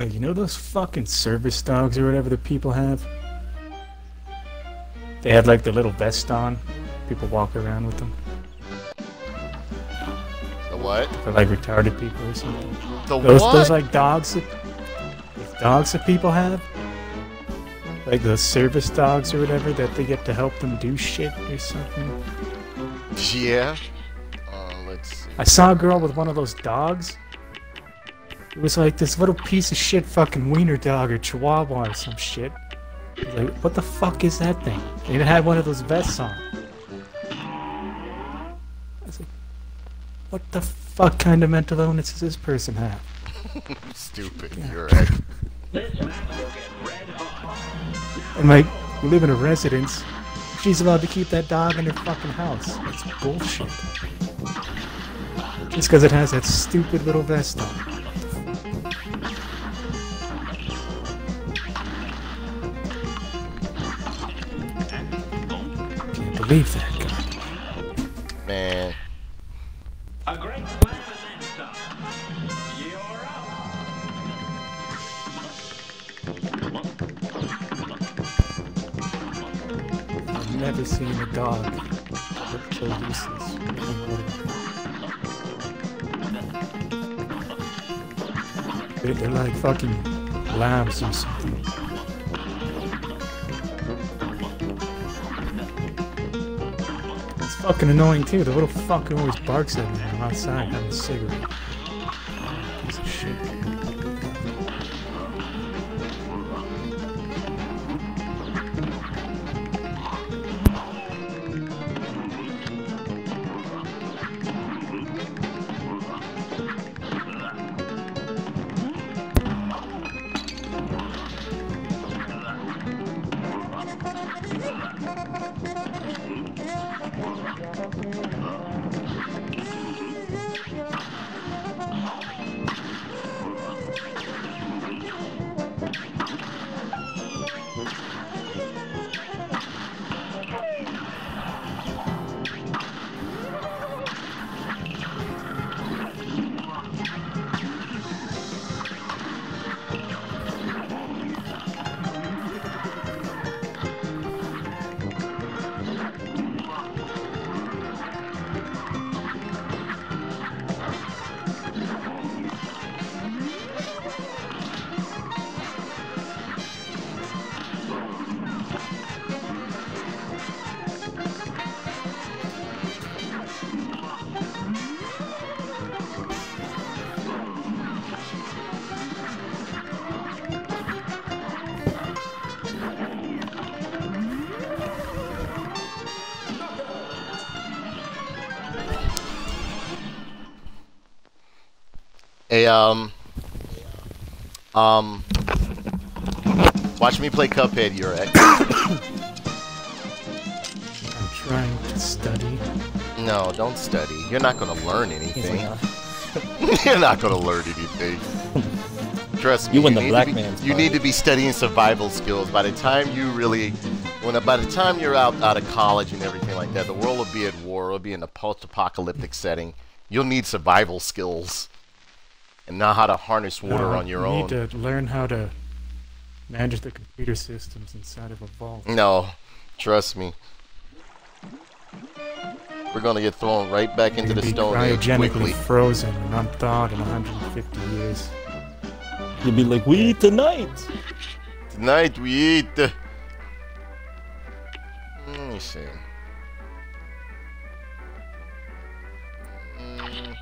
Uh, you know those fucking service dogs or whatever the people have? They had like the little vest on. People walk around with them. The what? For like retarded people or something. The those, what? Those like dogs that those dogs that people have. Like the service dogs or whatever that they get to help them do shit or something. Yeah. Uh, let's see. I saw a girl with one of those dogs. It was like this little piece of shit fucking wiener dog or chihuahua or some shit. Like, what the fuck is that thing? And it had one of those vests on. I was like, what the fuck kind of mental illness does this person have? Stupid. You're right. And like, we live in a residence. She's allowed to keep that dog in her fucking house. That's bullshit. Just because it has that stupid little vest on. Believe that guy. Man. A great plan and then some. You're up. I've never seen a dog look so useless. They- They're like fucking lambs or something. Fucking annoying too. The little fucker always barks at me I'm outside having a cigarette. Hey, um. Um. Watch me play Cuphead, Yurek. I'm trying to study. No, don't study. You're not gonna learn anything. You're not gonna learn anything. Trust me. You in the need black to be, man's You need to be studying survival skills. By the time you really, when by the time you're out out of college and everything like that, the world will be at war. It'll be in a post-apocalyptic setting. You'll need survival skills and know how to harness water No, on your you own. You need to learn how to manage the computer systems inside of a vault. No, trust me. We're gonna get thrown right back into the You'd be Stone Age cryogenically quickly. frozen and unthawed in 150 years. You'd be like, we eat tonight. Tonight we eat. Let me see. Mm,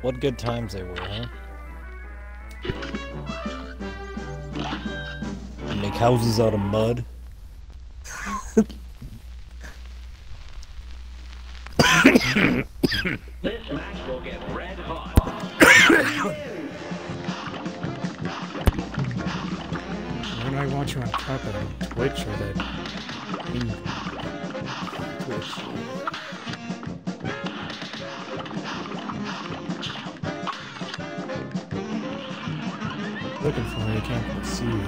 What good times they were, huh? And make houses out of mud. this match will get red hot. when I watch you on top of Twitch or that Twitch. Hmm. Looking for me. I can't see you.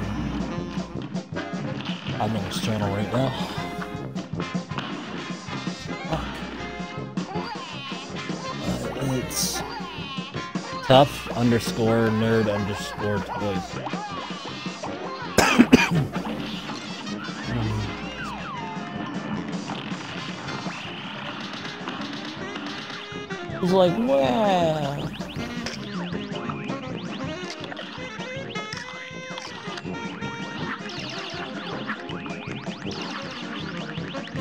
I'm on his channel right now. Fuck. Uh, it's tough underscore nerd underscore toys. He's like, wow.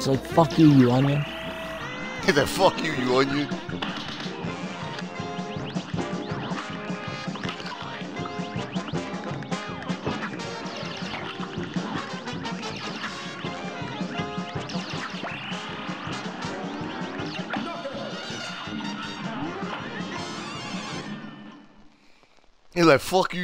Like, fuck you, you onion. He said, fuck you, you onion. He's like, fuck you,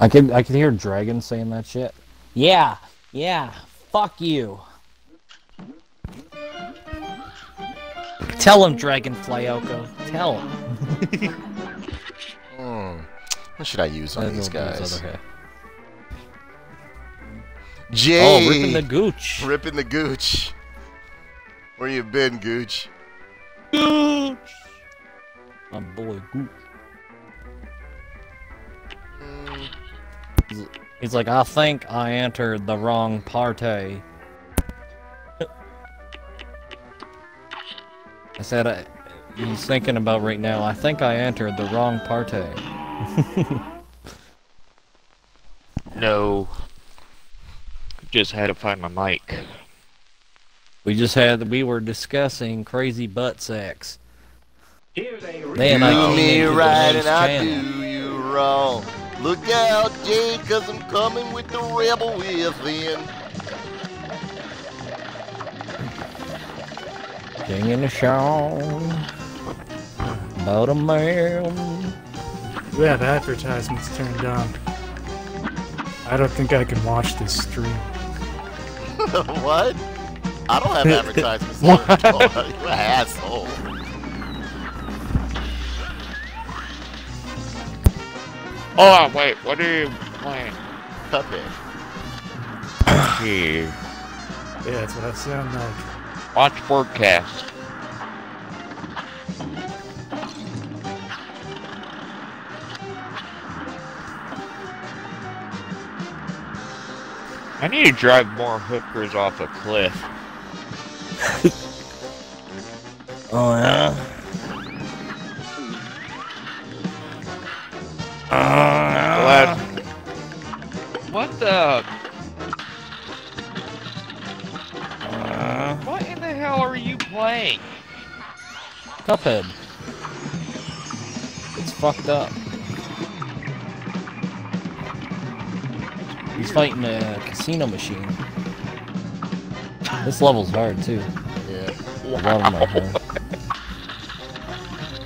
I can I can hear Dragon saying that shit. Yeah, yeah, fuck you. Tell him, Dragonfly Oko. Tell him. Hmm. What should I use on I these don't know if guys? there's other guy. Jay! Oh, ripping the gooch. Ripping the gooch. Where you been, gooch? Gooch. My boy Gooch. He's like, I think I entered the wrong party. I said, I, he's thinking about right now, I think I entered the wrong party. No. Just had to find my mic. We just had, we were discussing crazy butt sex. Here's a I do came me into right news and I channel. do you wrong. Look out, Jay, cause I'm coming with the rebel within. Singing a song about a man. We have advertisements turned on. I don't think I can watch this stream. what? I don't have advertisements. turned on. you asshole. Oh, wait, what are you playing? Cuphead. Here. Yeah, that's what I sound like. Watch forecast. I need to drive more hookers off a cliff. Oh yeah. Glad. What the? Uh. What in the hell are you playing? Cuphead. It's fucked up. He's fighting a casino machine. This level's hard too. Yeah. A lot of them.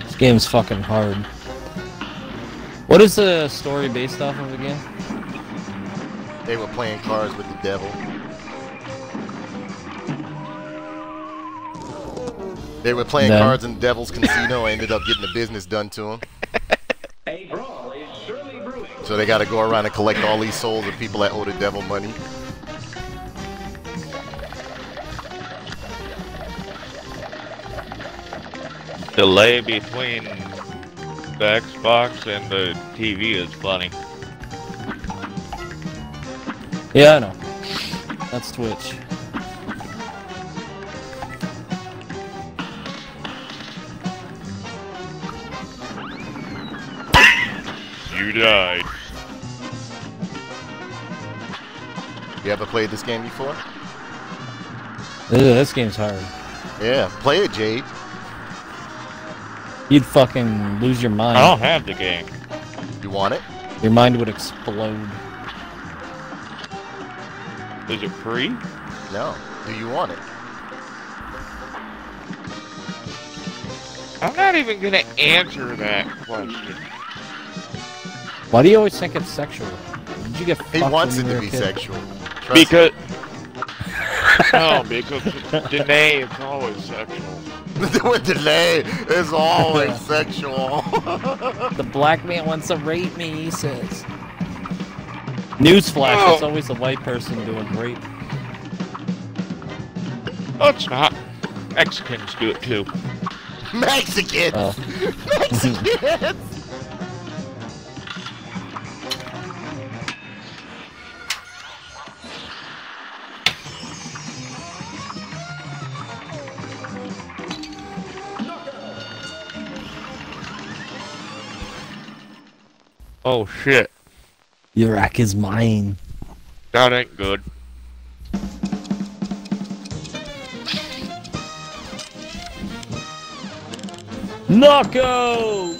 This game's fucking hard. What is the story based off of again? They were playing cards with the devil. They were playing Then? cards in the devil's casino. And ended up getting the business done to them. A brawl is surely brewing. So they got to go around and collect all these souls of people that owe the devil money. Delay between the Xbox and the TV is funny. Yeah, I know. That's Twitch. You died. You ever played this game before? Ugh, this game's hard. Yeah, play it, Jade. You'd fucking lose your mind. I don't have the game. You want it? Your mind would explode. Is it free? No. Do you want it? I'm not even gonna answer that question. Why do you always think it's sexual? Did you get He fucked wants when it you to were a be kid? sexual. Trust me. Because no, because Danae, it's always sexual. With delay is always sexual. The black man wants to rape me, he says. Newsflash, Oh. it's always a white person doing rape. No, it's not. Mexicans do it too. Mexicans! Oh. Mexicans! Oh shit, Iraq is mine. that ain't good. Knocko!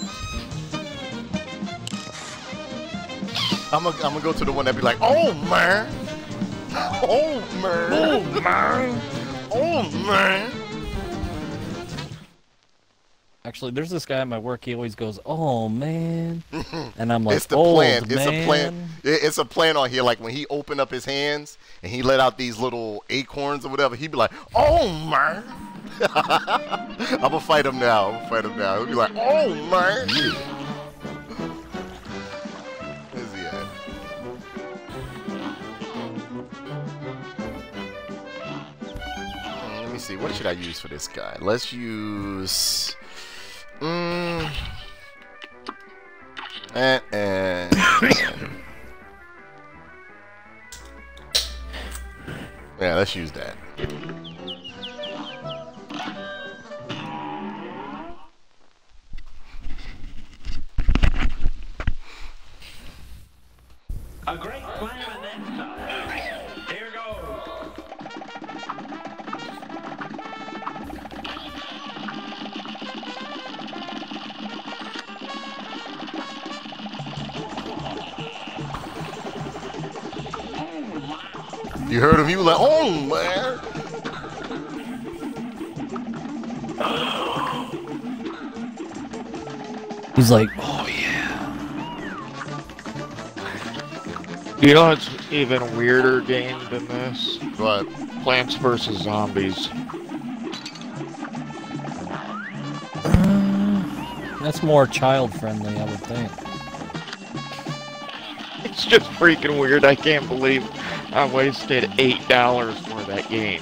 I'm gonna I'm gonna go to the one that be like, oh man, oh man, oh man, oh man. Actually, there's this guy at my work, he always goes, oh man. And I'm like, it's the old plan. It's man. a plan. It's a plan on here. Like when he opened up his hands and he let out these little acorns or whatever, he'd be like, "Oh man." I'm gonna fight him now. I'm gonna fight him now. He'll be like, "Oh man." Where's he at? Let me see. What should I use for this guy? Let's use. Mm, eh, eh. yeah, let's use that. A great slam You heard him? He was like, "Oh man." He's like, oh yeah. You know it's even weirder game than this? But Plants vs Zombies. Uh, that's more child friendly, I would think. It's just freaking weird. I can't believe I wasted eight dollars for that game.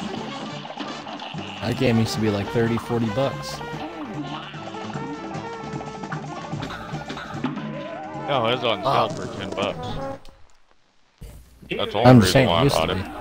That game used to be like 30, 40 bucks. No, it's on Oh. sale for ten bucks. That's all I'm the just reason saying, why I used to bought be. it.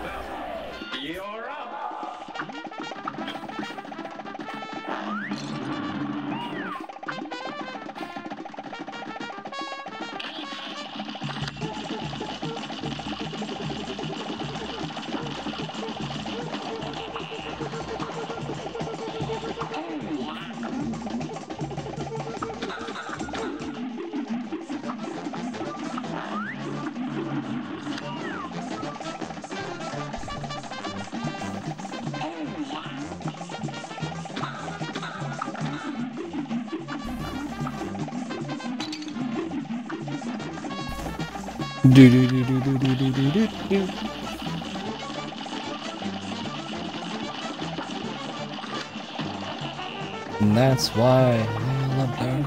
That's why I love her.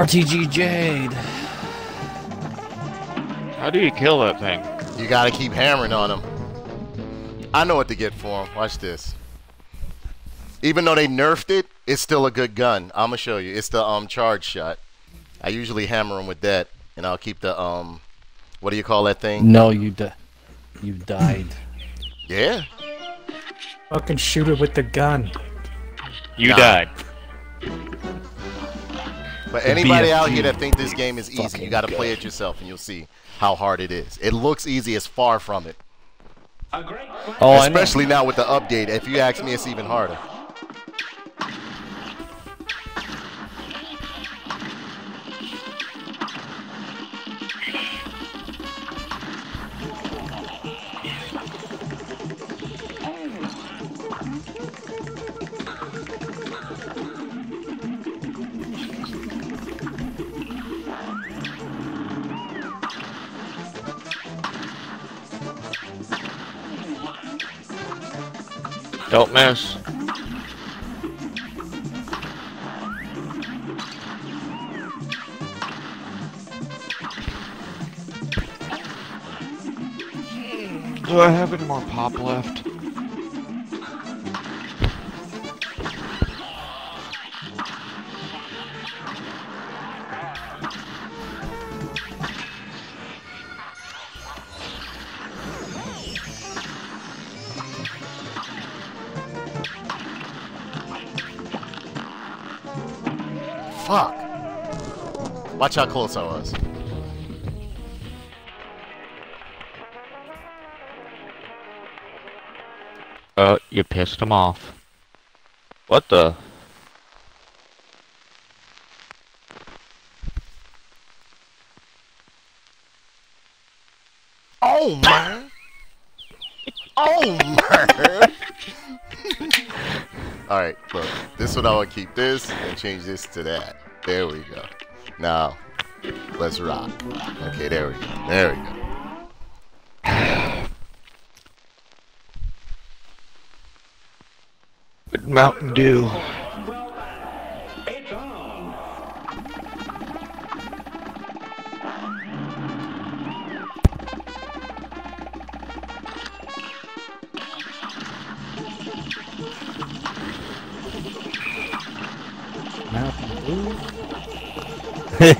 RTG Jade. How do you kill that thing? you gotta keep hammering on him. I know what to get for him. Watch this. Even though they nerfed it, it's still a good gun. I'm gonna show you. It's the um charge shot. I usually hammer him with that, and I'll keep the um, what do you call that thing? No, you di- you died. Yeah. Fucking shoot it with the gun. You Nah. died. But anybody out here that think this game is easy, you gotta play it yourself, and you'll see how hard it is. It looks easy, it's far from it. A. Oh, Especially now with the update. If you ask me, it's even harder. Don't miss. Do I have any more pop left? Watch how close I was. Uh, you pissed him off. What the? Oh man. oh man. All right, look. This one I want to keep this and change this to that. There we go. Now, let's rock. Okay, there we go. There we go. Mountain Dew.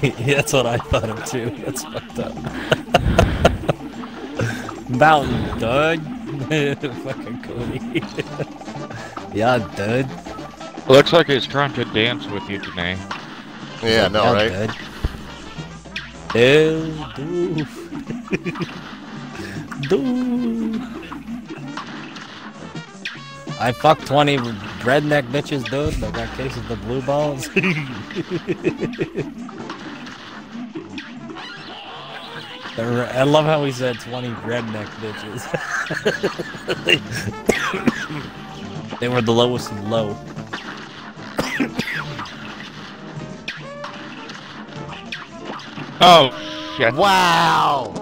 That's what I thought of too. That's fucked up. Mountain dude. Fucking Cody. yeah, dude. Looks like he's trying to dance with you today. Yeah, no, Yeah, right? Dude. Dude. Dude. I fucked 20 redneck bitches, dude. They got cases of the blue balls. I love how he said 20 redneck bitches. they, they were the lowest and low. Oh, shit. Wow.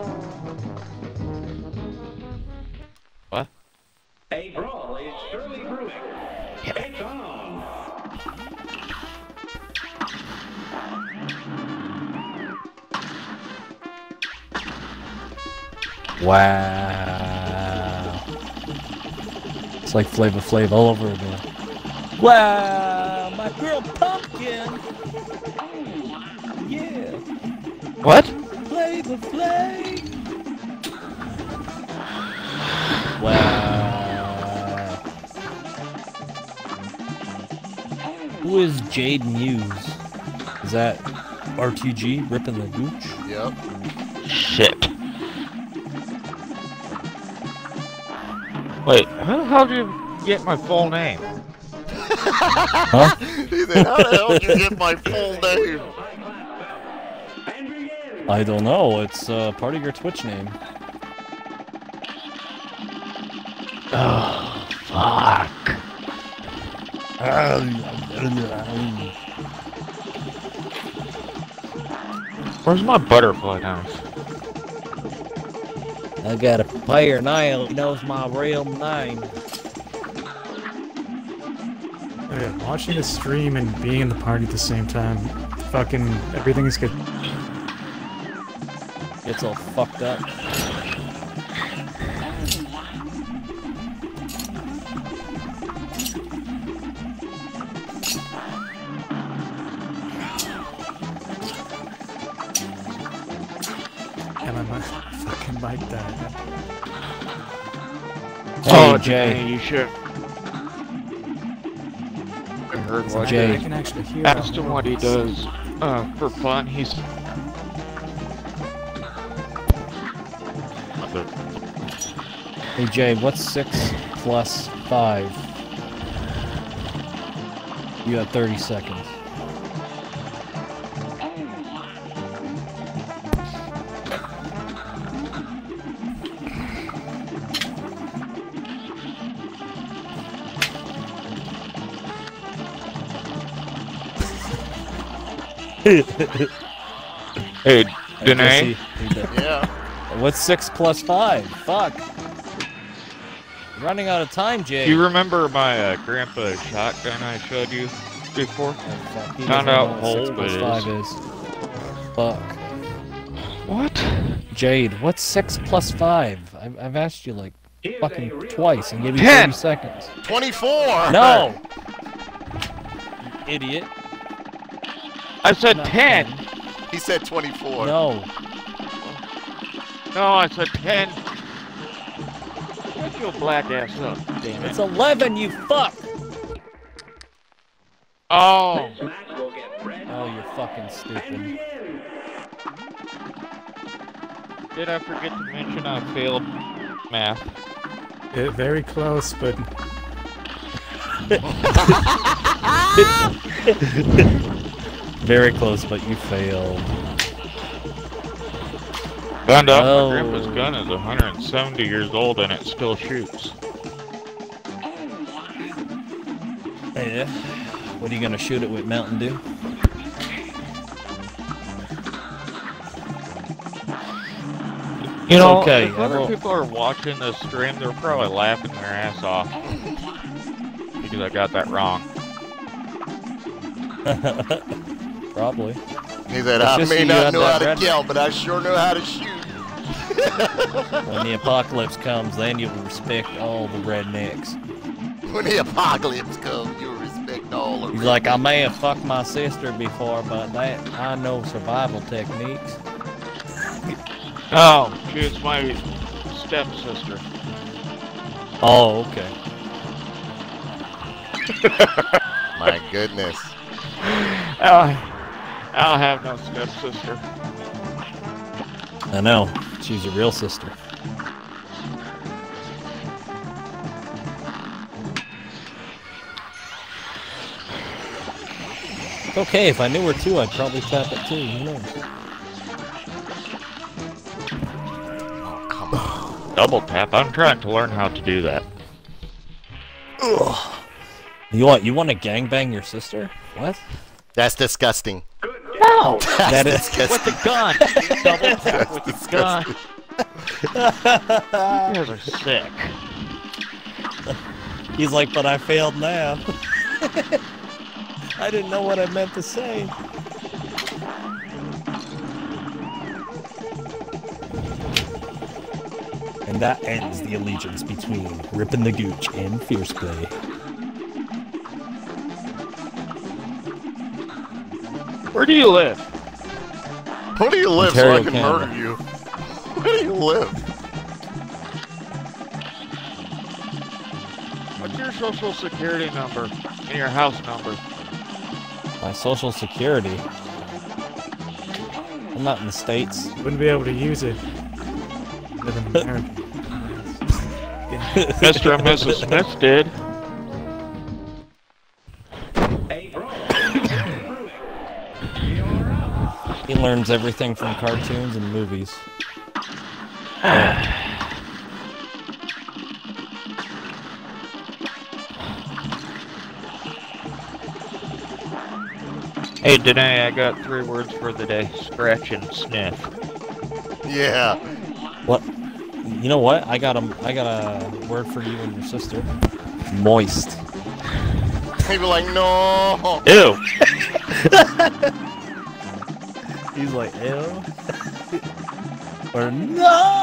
Wow. It's like Flavor Flav all over again. Wow, my girl Pumpkin. Yeah, What? Flavor Flav. Wow. Who is Jade Muse? Is that RTG ripping the gooch? Yep. Shit. Wait, how the hell did you get my full name? Huh? He said, how the hell did you get my full name? I don't know. It's uh, part of your Twitch name. Oh, fuck. Where's my butterfly house? I got a player now. He knows my real name. Yeah, watching the stream and being in the party at the same time, fucking everything is good. Gets all fucked up. Jay. Jay, you should. I heard what Jay. I can actually hear. As the to what he does uh, for fun, he's. Hey Jay, what's six plus five? You got 30 seconds. Hey, I guess Danae, he- he. Yeah. What's six plus five? Fuck. running out of time, Jay. Do you remember my uh, grandpa shotgun I showed you before? Fuck, Found doesn't out know what six old plus five is. Fuck. What? Jade, what's six plus five? I've, I've asked you like Here's fucking twice and give you Ten. 30 seconds. 24! No! You idiot. I said Not 10. He said 24. No. No, I said 10. Shut your black ass up, damn it. It's 11, you fuck! Oh, This match will get red Oh, you're fucking stupid. did I forget to mention I failed math? Uh, very close, but Very close, but you failed. Found out Oh. my grandpa's gun is 170 years old and it still shoots. Yeah. What are you gonna shoot it with Mountain Dew? You know, okay, if I other people are watching this stream, they're probably laughing their ass off. Because I got that wrong. Probably. He said, It's I may not know how to red- kill, but I sure know how to shoot. When the apocalypse comes, then you will respect all the rednecks. When the apocalypse comes, you'll respect all of He's it. like, I may have fucked my sister before, but that I know survival techniques. Oh, she was my stepsister. Oh, okay. My goodness. I, I don't have no stepsister. I know. She's your real sister. It's okay, if I knew her too, I'd probably tap it too. Who knows? Oh, come on. Double tap. I'm trying to learn how to do that. You want you want to gangbang your sister? What? That's disgusting. No! That's That is disgusting. gun. Double tap with the gun. You guys are sick. He's like, but I failed now. I didn't know what I meant to say. And that ends the allegiance between Rippin' the Gooch and Fierce Play. Where do you live? Where do you live so I can Canada. murder you? Where do you live? What's your social security number and your house number? My social security. I'm not in the States. wouldn't be able to use it. Live in America. Mr. and Mrs. Smith did. Learns everything from cartoons and movies. Hey, Danae, I got three words for the day. Scratch and sniff. Yeah. What? You know what? I got a I got a word for you and your sister. Moist. He'd be like, no. Ew. He's like, ew. or no.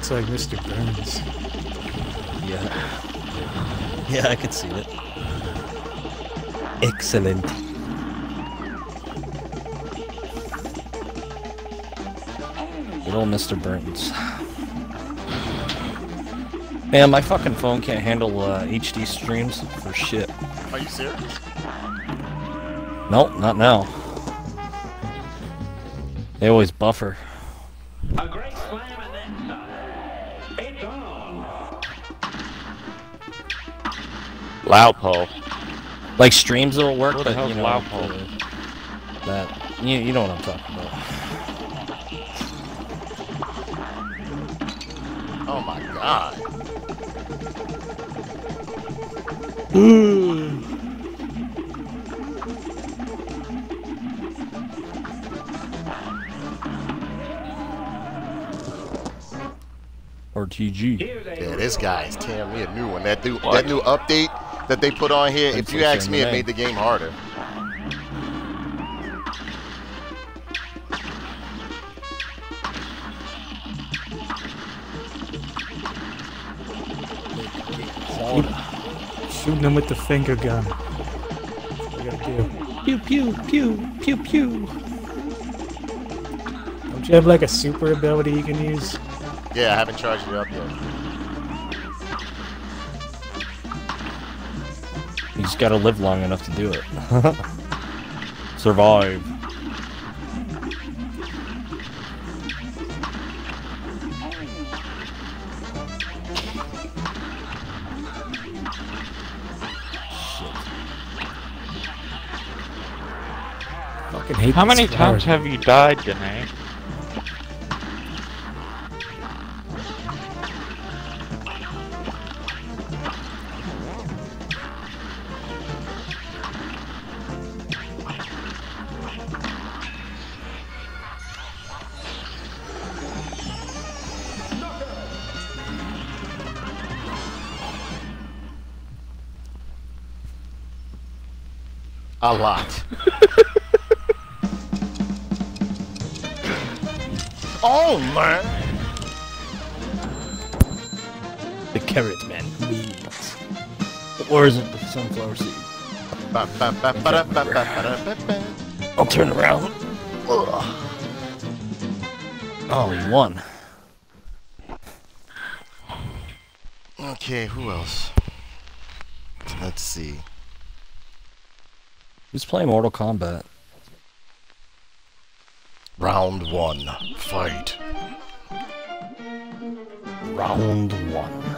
Looks like Mr. Burns. Yeah. Yeah, I could see it. Excellent. Good old Mr. Burns. Man, my fucking phone can't handle uh, HD streams for shit. Are you serious? Nope, not now. They always buffer. Laupo. Like streams that'll work, Who the but hell's you know Laupo? that you, you know what I'm talking about. Oh my god. Or TG. Yeah, this guy is tearing me a new one. That new What? that new update that they put on here, if you ask me, it made the game harder. Shooting them with the finger gun. That's what you gotta do. Pew pew pew pew pew. Don't you have like a super ability you can use? Yeah, I haven't charged it up yet. Gotta live long enough to do it. Survive. Fucking hate How this many times have you died, Janae? A lot. oh man. The carrot man leads. Or is it the sunflower seed? Ba, ba, ba, ba, ba, ba, ba, ba, ba. I'll turn around. Ugh. Oh, he won. Okay, who else? Let's see. Who's playing Mortal Kombat? Round one. Fight. Round one.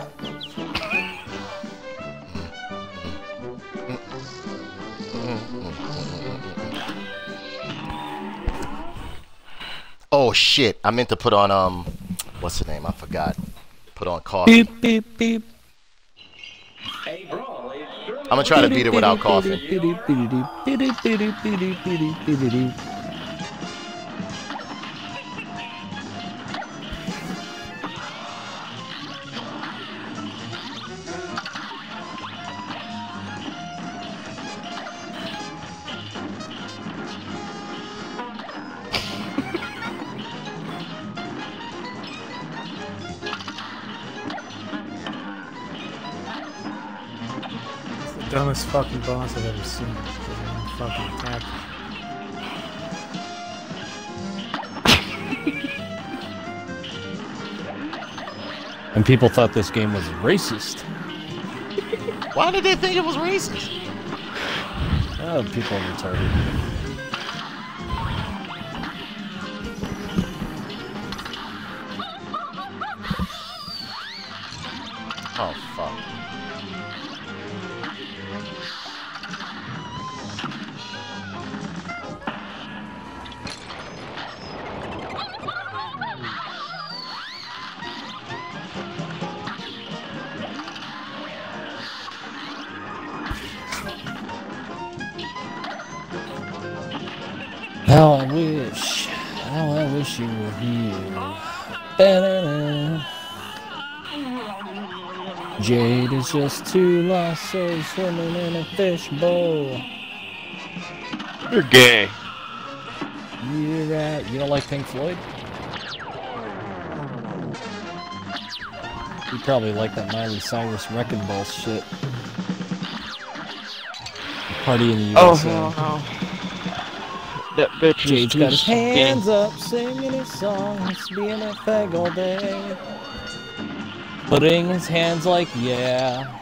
Oh shit! I meant to put on um, what's the name? I forgot. Put on coffee. Beep beep beep. A brawl is surely I'm gonna try to beat it without coughing. Dumbest fucking boss I've ever seen. Doesn't even fucking attack. And people thought this game was racist. Why did they think it was racist? Oh, people are retarded. Lost souls swimming in a fishbowl. You're gay. You're you don't like Pink Floyd? You probably like that Miley Cyrus Wrecking Ball shit. Party in the Oh USA. hell no. That bitch Jade's got his hands up, singing his songs, being a fag all day. Putting his hands like, yeah.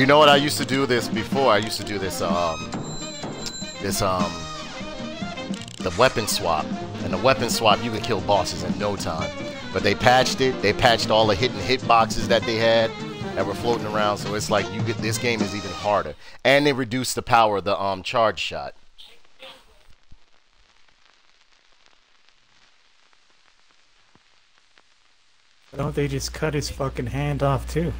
You know what I used to do this before? I used to do this um this um the weapon swap. And the weapon swap, you can kill bosses in no time. But they patched it. They patched all the hidden hitboxes that they had that were floating around. So it's like you get this game is even harder. And they reduced the power of the um charge shot. Why don't they just cut his fucking hand off too?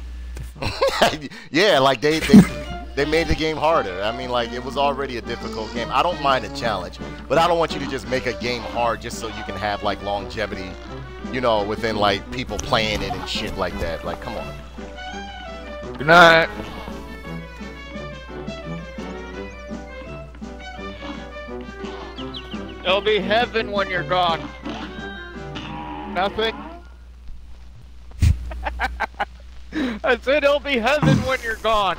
yeah, like they they they made the game harder. I mean, like it was already a difficult game. I don't mind a challenge, but I don't want you to just make a game hard just so you can have like longevity, you know, within like people playing it and shit like that. Like, come on. Good night. It'll be heaven when you're gone. Nothing. I said it'll be heaven when you're gone.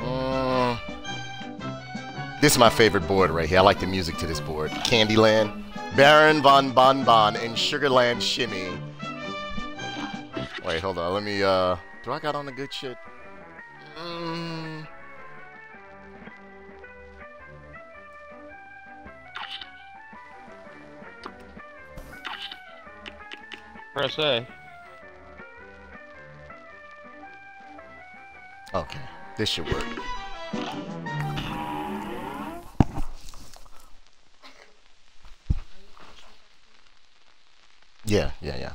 Mm. This is my favorite board right here. I like the music to this board. Candyland, Baron von Bon Bon, and Sugarland Shimmy. Wait, hold on. Let me, uh... Do I got on the good shit? Mm. Press A. Okay, this should work. Yeah, yeah, yeah.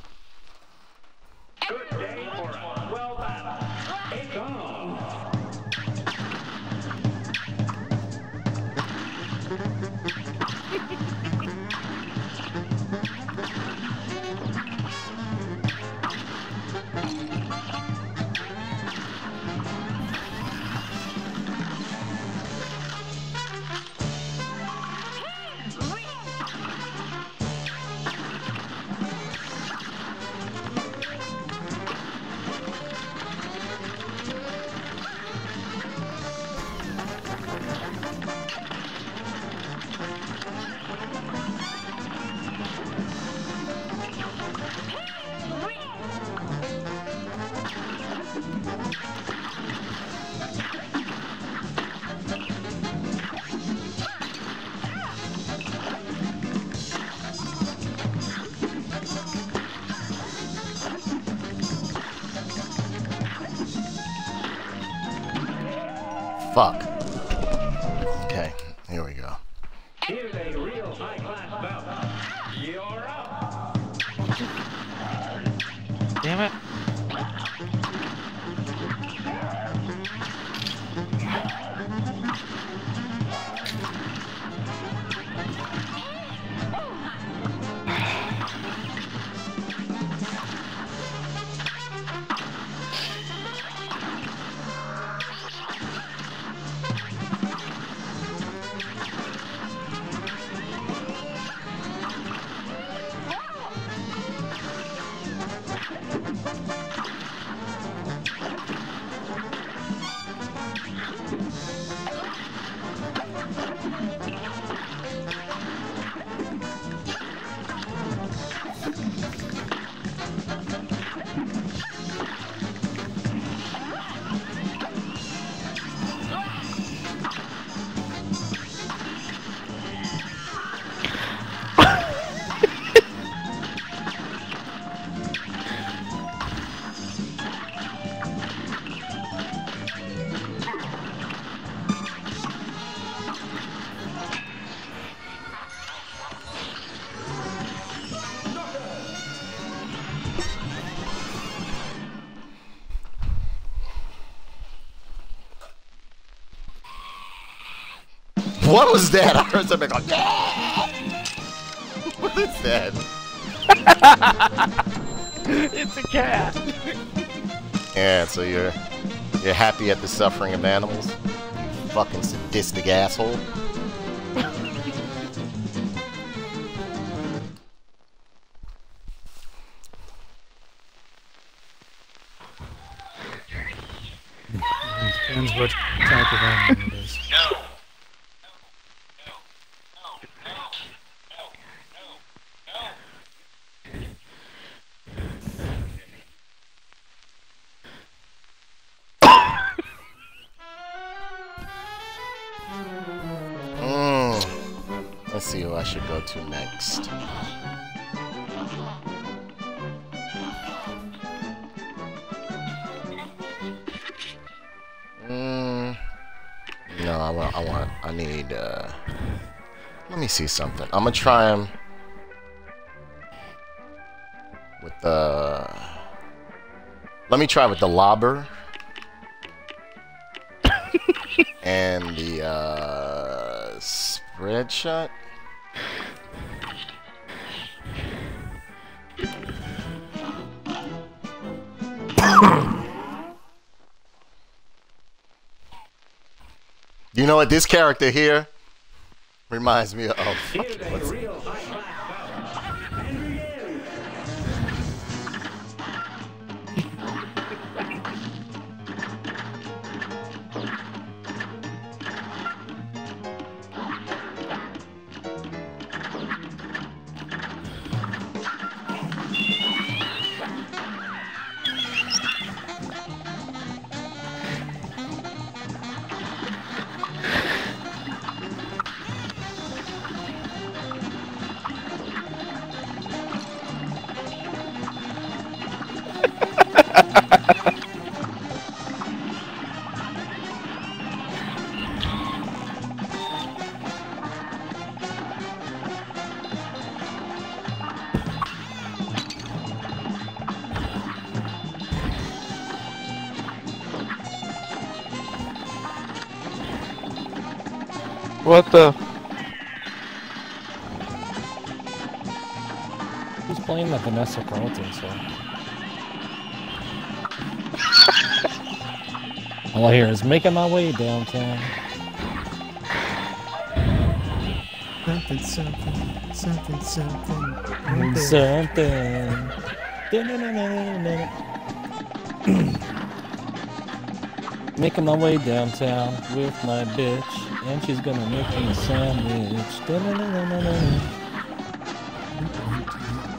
What was that? I heard something go, yeah! What is that? It's a cat. Yeah, so you're you're happy at the suffering of animals? You fucking sadistic asshole. See something. I'm gonna try him with the. Let me try with the lobber and the uh, spread shot. you know what? This character here reminds me of. What the? Who's playing that Vanessa Carlton song? All I hear is making my way downtown. Something, something, something, something. Something. Da-na-na-na-na-na. Making my way downtown with my bitch, and she's gonna make me a sandwich. Da-na-na-na-na-na.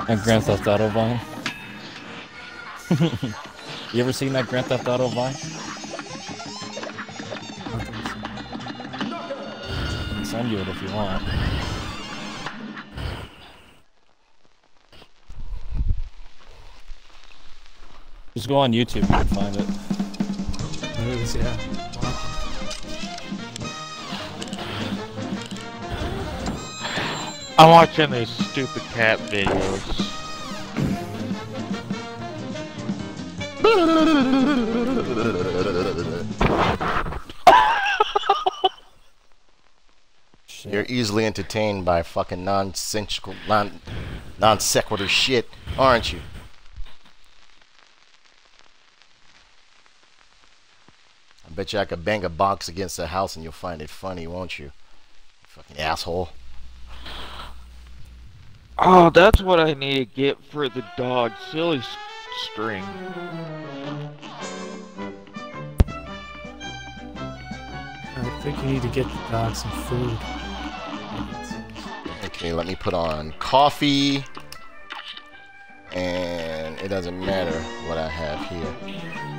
That Grand Theft Auto Vine. you ever seen that Grand Theft Auto Vine? I can send you it if you want. Just go on YouTube, you can find it. Yeah. I'm watching these stupid cat videos. You're easily entertained by fucking nonsensical, non, non sequitur shit, aren't you? I bet you I could bang a box against the house and you'll find it funny, won't you? Fucking asshole. Oh, that's what I need to get for the dog. Silly s- string. I think you need to get the dog some food. Okay, let me put on coffee. And it doesn't matter what I have here.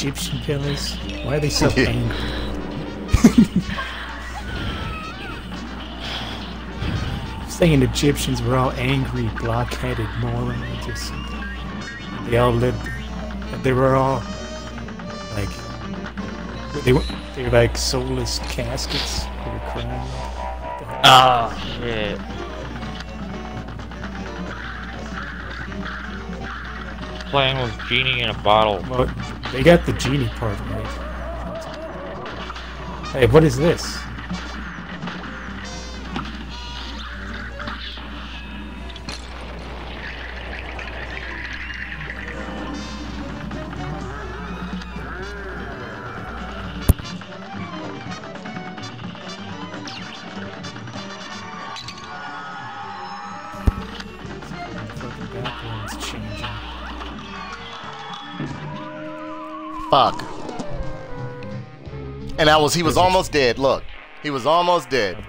Egyptian killers. Why are they so Yeah. angry? Saying Egyptians were all angry, blockheaded morons or something. They all lived. They were all like they were they were like soulless caskets. They were crying. Ah, shit. Playing with genie in a bottle. Well, they got the genie part right. Hey, what is this? Was he was almost dead. Look, he was almost dead.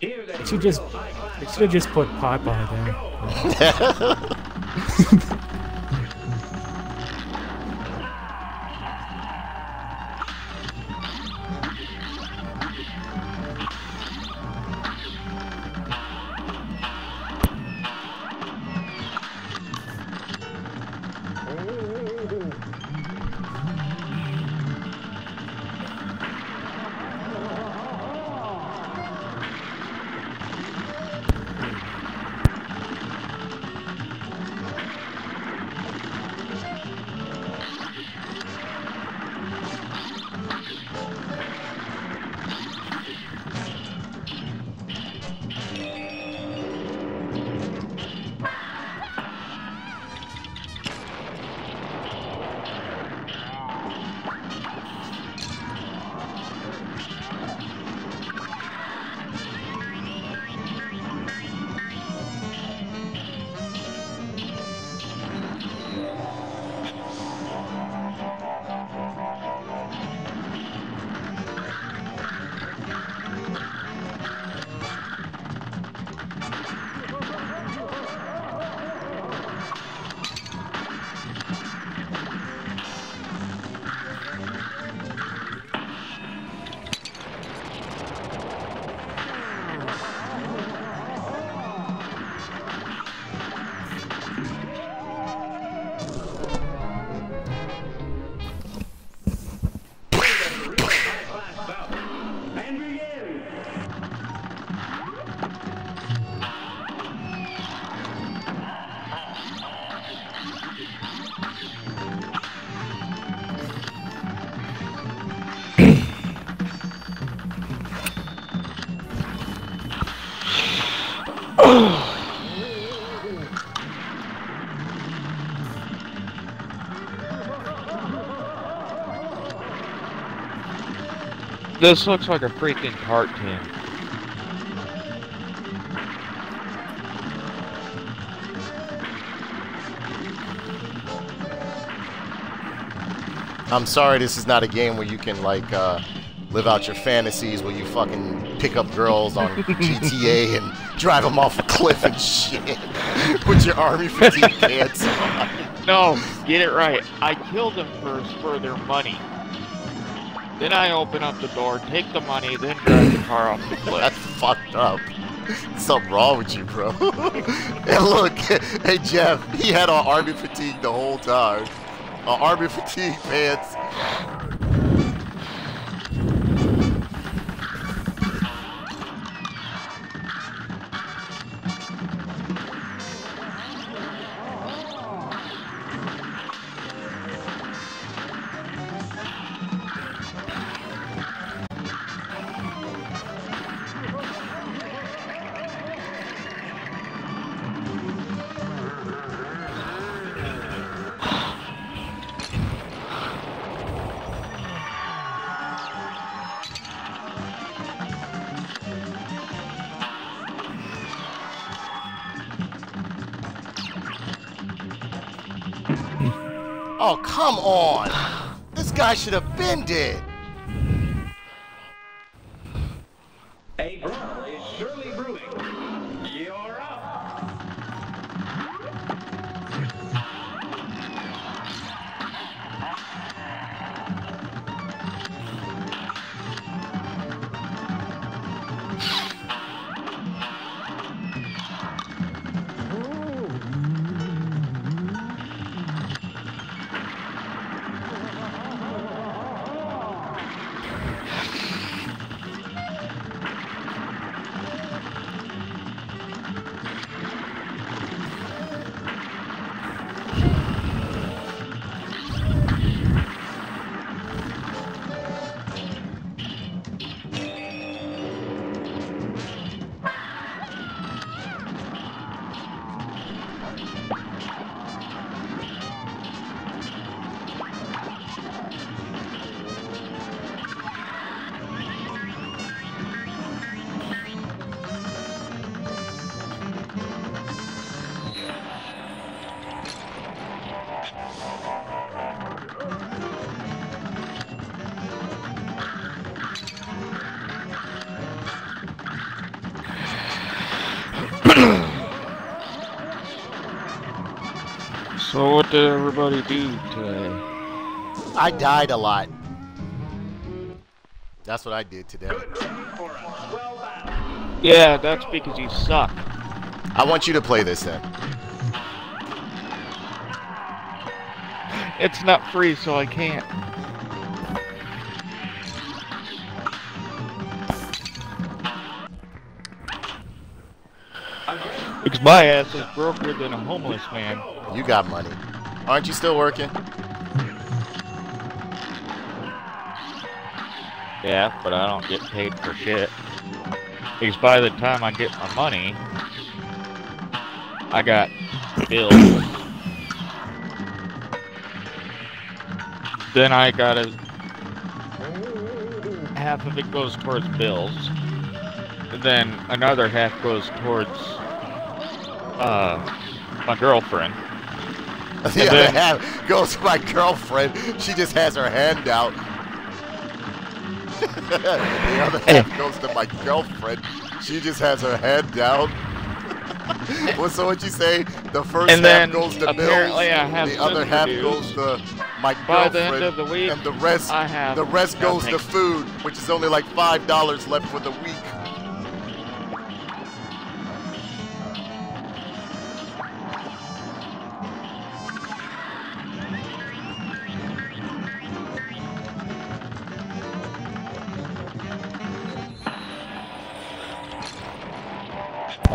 Here they They should just they should have just put Popeye there. This looks like a freaking cartoon. I'm sorry, this is not a game where you can like uh, live out your fantasies, where you fucking pick up girls on GTA and drive them off a cliff and shit with your army fatigue pants on. No, get it right. I killed them first for their money. Then I open up the door, take the money, then drive the car off the cliff. That's fucked up. Something wrong with you, bro. and look, hey Jeff, he had on army fatigue the whole time. On army fatigue pants. What did everybody do today? I died a lot. That's what I did today. Yeah, that's because you suck. I want you to play this then. It's not free, so I can't. Because my ass is broker than a homeless man. You got money. Aren't you still working? Yeah, but I don't get paid for shit. Because by the time I get my money, I got bills. then I gotta. Half of it goes towards bills. Then another half goes towards uh, my girlfriend. The other then- half goes to my girlfriend. She just has her hand out. the other half goes to my girlfriend. She just has her hand down. well, so what you say? The first And half goes to bills. apparently I have the other half sister goes to my By girlfriend. the end of the week, and the rest, I have the rest goes to food, which is only like five dollars left for the week.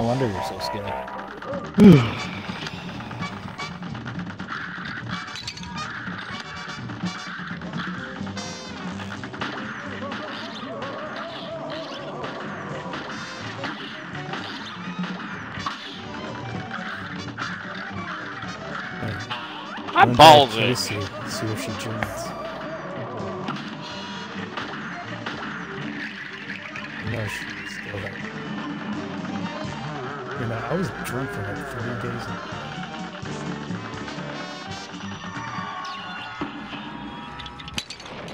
Wonder you're so skinny. My Run back balls to. See, see if she joins. Know, I drunk for like three days.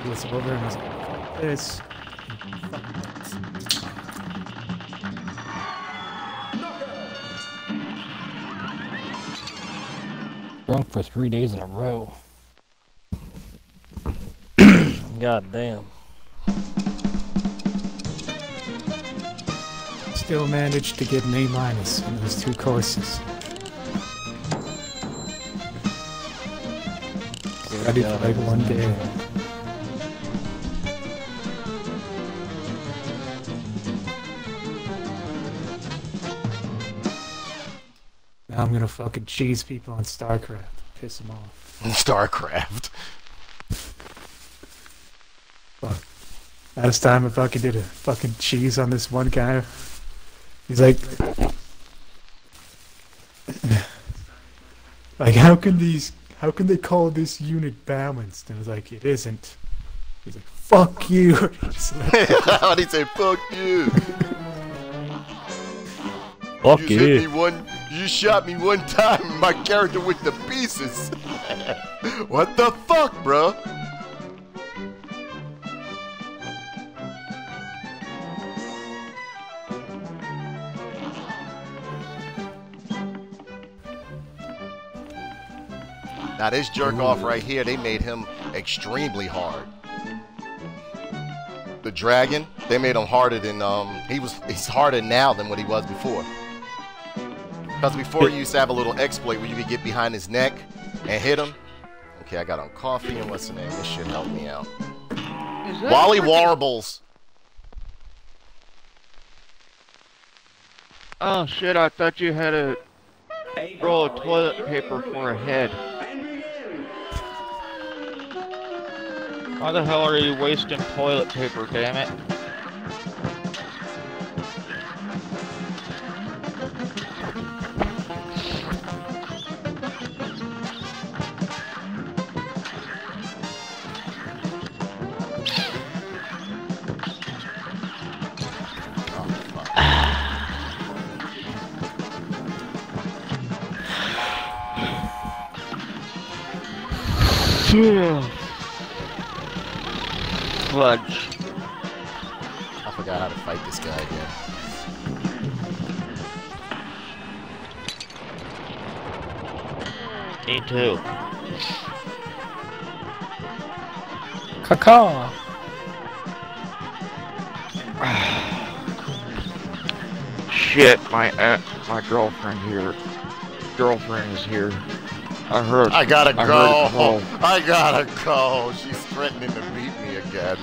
He was over and I was like, this. Drunk for three days in a row. God damn. Still managed to get an A minus in those two courses. Ready for like one day. Now I'm gonna fucking cheese people on StarCraft. Piss them off. Starcraft. Fuck. Last time I fucking did a fucking cheese on this one guy. He's like, like how can these, how can they call this unit balanced? And I was like, it isn't. He's like, fuck you. He's like, How'd he say fuck you? Fuck you hit me one. You shot me one time. My character went to pieces. what the fuck, bro? Now this jerk off right here, they made him extremely hard. The dragon, they made him harder than um he was he's harder now than what he was before. Because before you used to have a little exploit where you could get behind his neck and hit him. Okay, I got on coffee and what's the name? This should help me out. Wally freaking- Warbles. Oh shit, I thought you had a roll of toilet paper for a head. Why the hell are you wasting toilet paper, damn it? Yeah. Fudge. I forgot how to fight this guy again. Me too. Caca. Shit, my uh, my girlfriend here. Girlfriend is here. I heard. I gotta I go. it. I gotta go. She's threatening to beat me again.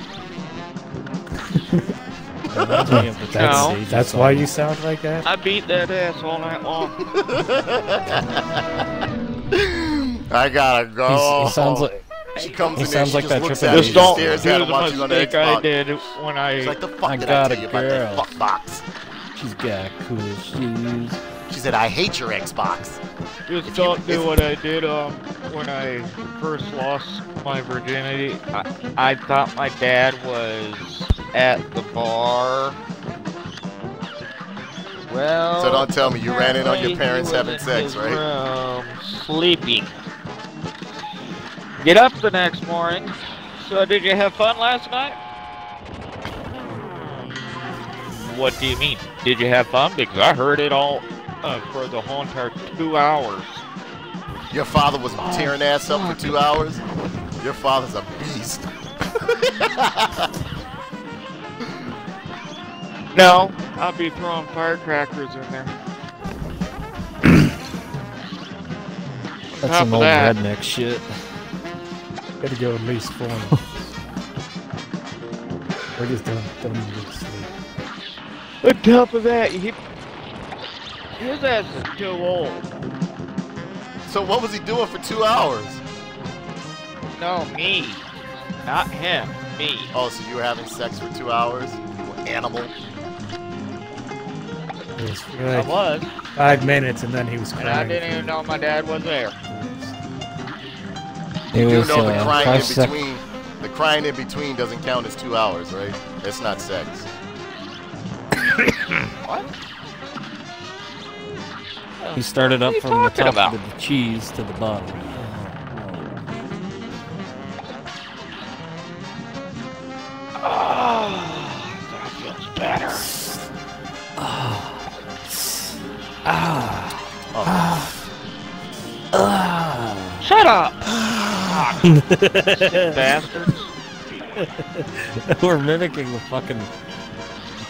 Reminds me of the No. Ted Sage That's song. why you sound like that? I beat that ass all night long. I gotta He's, go. he sounds like She comes he in sounds she like that looks Triple at me, Just don't do stares at him, the watches mistake I did when She's I. like, the fuck I did got I a tell you about that girl. fuck box? she's got cool shoes. Said, I hate your Xbox. Just If don't you- do what I did um when I first lost my virginity. I, I thought my dad was at the bar. Well, So don't tell me you ran in on your parents having sex, right? Room, sleeping. Get up the next morning. So did you have fun last night? What do you mean? Did you have fun? Because I heard it all uh, for the whole entire two hours. Your father was tearing ass up for two hours? Your father's a beast. No, I'll be throwing firecrackers in there. That's Top some old that. redneck shit. Gotta go at least four months. We're just done, don't even go to sleep. On top of that, he, his ass is too old. So what was he doing for two hours? No, me. Not him. Me. Oh, so you were having sex for two hours? You animal. Was for I was, five minutes and then he was crying. and crying. I didn't even know my dad was there. It You was know the uh, crying in between. The crying in between doesn't count as two hours, right? It's not sex. What? He started up What are you from the top about? of the cheese to the bottom. Oh, that feels better. Ah. Shut up! Bastards. We're mimicking the fucking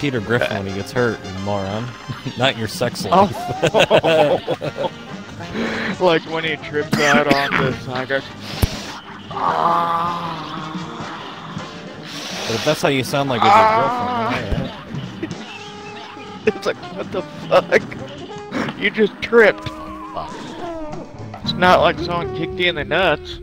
Peter Griffin when he gets hurt, you moron. Not your sex oh. life. like when he trips out on this, I guess. But if that's how you sound like as your girlfriend, alright. It's like, what the fuck? You just tripped. It's not like someone kicked you in the nuts.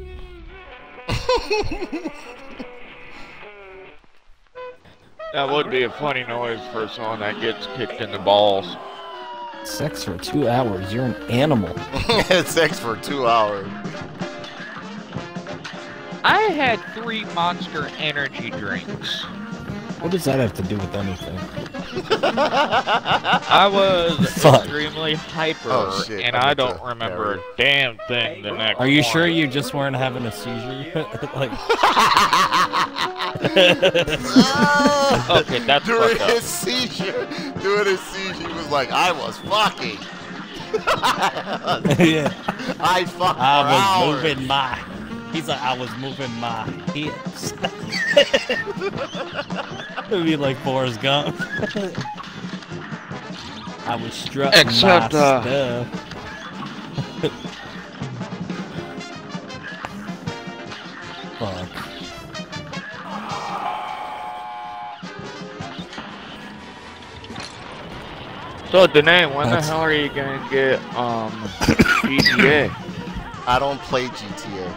That would be a funny noise for someone that gets kicked in the balls. sex for two hours, you're an animal. Sex for two hours. I had three monster energy drinks. What does that have to do with anything? I was Fuck. extremely hyper, Oh, shit, and I I don't remember a damn thing the next Are you sure you just weren't having a seizure? like, Okay, that's During fucked up. his seizure, during his seizure, he was like, I was fucking. yeah. I fucked I was hours. moving my. He's like, I was moving my hips. It'd be like Forrest Gump. I was strutting Except, my uh, stuff. Fuck. So, Danae, when That's- the hell are you gonna get um GTA? I don't play GTA.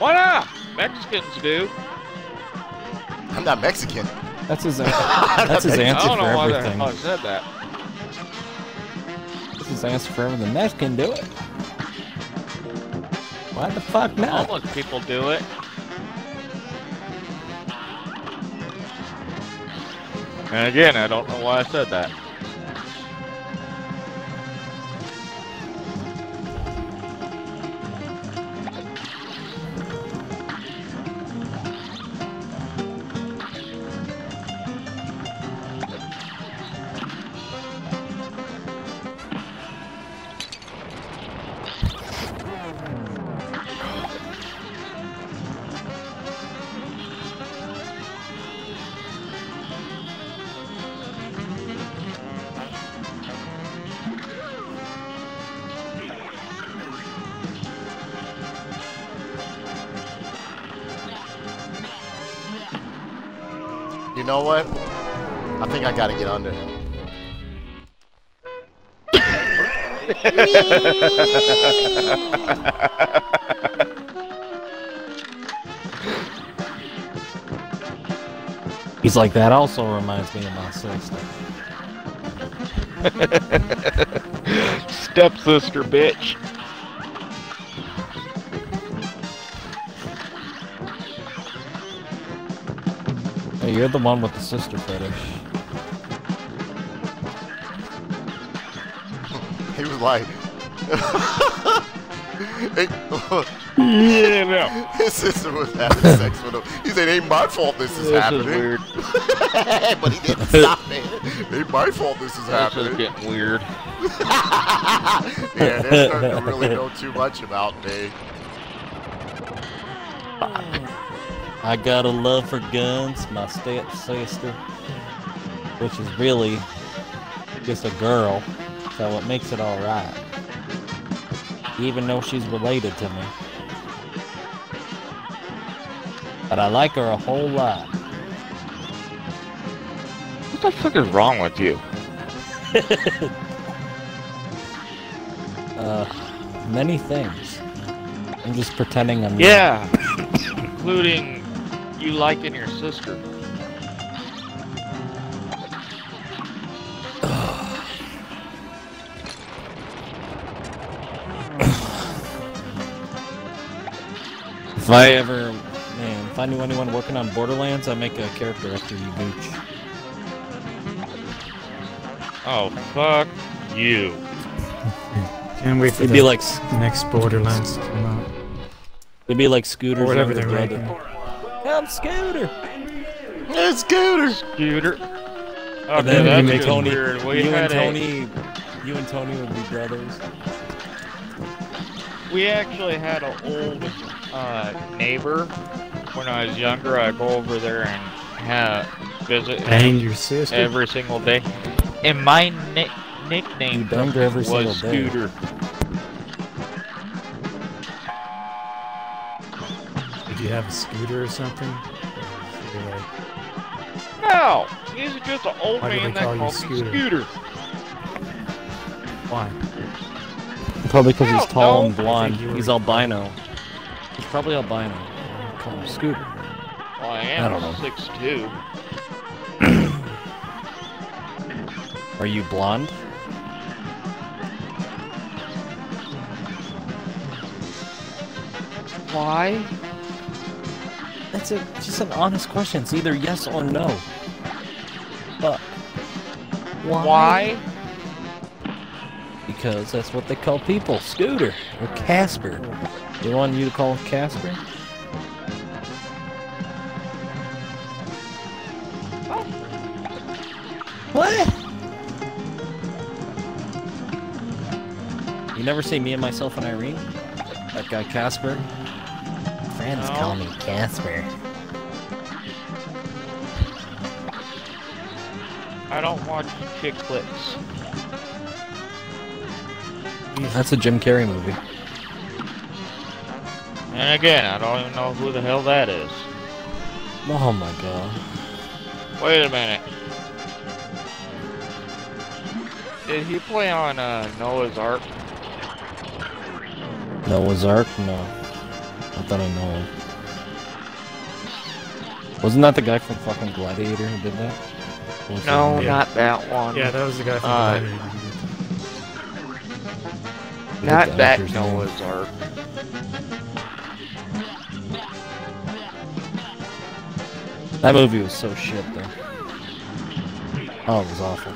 Why not? Mexicans do. I'm not Mexican. That's his. Answer. That's his I answer don't for know why the everything. hell I said that. That's his answer for everything. Mex can do it. Why the fuck not? Homeless people do it. And again, I don't know why I said that. Know what? I think I gotta get under him. He's like, that also reminds me of my sister. Stepsister, bitch. Hey, you're the one with the sister fetish. He was like, Yeah, no. his sister was having sex with him. He said, "Ain't my fault this is This is happening." weird. but he didn't stop it. Ain't my fault this is This is happening. getting weird. yeah, they're starting to really know too much about me. I got a love for guns, my stepsister, which is really just a girl, so it makes it alright. Even though she's related to me. But I like her a whole lot. What the fuck is wrong with you? Uh, many things. I'm just pretending I'm Yeah, including you liking your sister. If I ever, man, if I knew anyone working on Borderlands, I'd make a character after you, Gooch. Oh, fuck you. Can't wait for It'd the be like, next Borderlands to come out. it'd be like Scooter's Or whatever they're brother. making. Come, Scooter. It's Scooter. Scooter. And Okay, then that's you and Tony, weird. We you had and a- Tony, you and Tony would be brothers. we actually had an old uh, neighbor when I was younger. I'd go over there and have visit him Bang your sister. every single day. And my ni- You nickname every single was. Scooter. Did you have a scooter or something? Or like, No, he's just an old Why do man they that call you called me Scooter? Scooter. why? Probably because he's tall know. and blonde. I He's were- albino. He's probably albino. Call him Scooter. Well, I I am don't know. six two. Are you blonde? Why? That's a, just an honest question. It's either yes or no. But Why? Because that's what they call people. Scooter or Casper. They want you to call him Casper? What? You never say me and myself and Irene? That guy Casper? Friends No. call me Casper. I don't watch chick flicks. That's a Jim Carrey movie. And again, I don't even know who the hell that is. Oh my god. Wait a minute. Did he play on uh, Noah's Ark? Noah's Ark? No. Not that I know of. Wasn't that the guy from fucking Gladiator who did that? Or was No, that- not that one. Yeah, that was the guy from Uh, Gladiator. Not that actor's name. Noah's Ark. That movie was so shit, though. Oh, it was awful.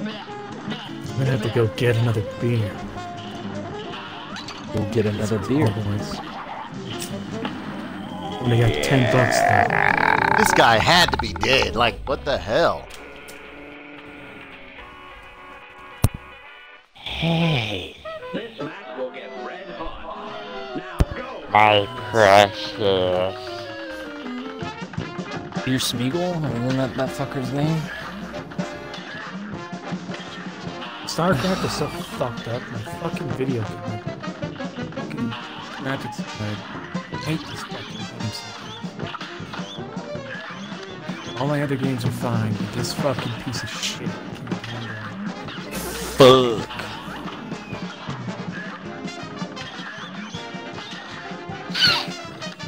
I'm gonna have to go get another beer. Go get another beer. Boys. Only got ten bucks though. This guy had to be dead. Like, what the hell? Hey, This match will get red hot. Now go. my precious. Beer Smeagol? Isn't that that fucker's name? StarCraft is so fucked up. My fucking video Magic spread. I hate this fucking game All my other games are fine, but this fucking piece of shit. Fuck.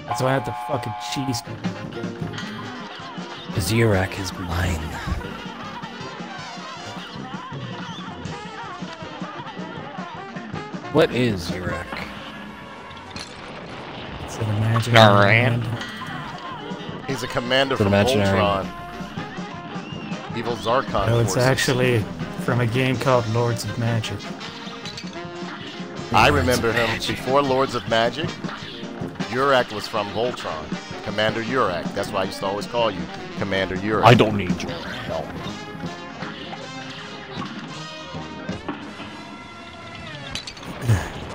That's why I had to fucking cheese. Azurak is mine. What is Yurak? It's Naran. He's a commander from imaginary- Voltron. Evil Zarkon No, it's forces. actually from a game called Lords of Magic. I remember him before Lords of Magic. Urak was from Voltron. Commander Urak. That's why I used to always call you Commander Urak. I don't need your help.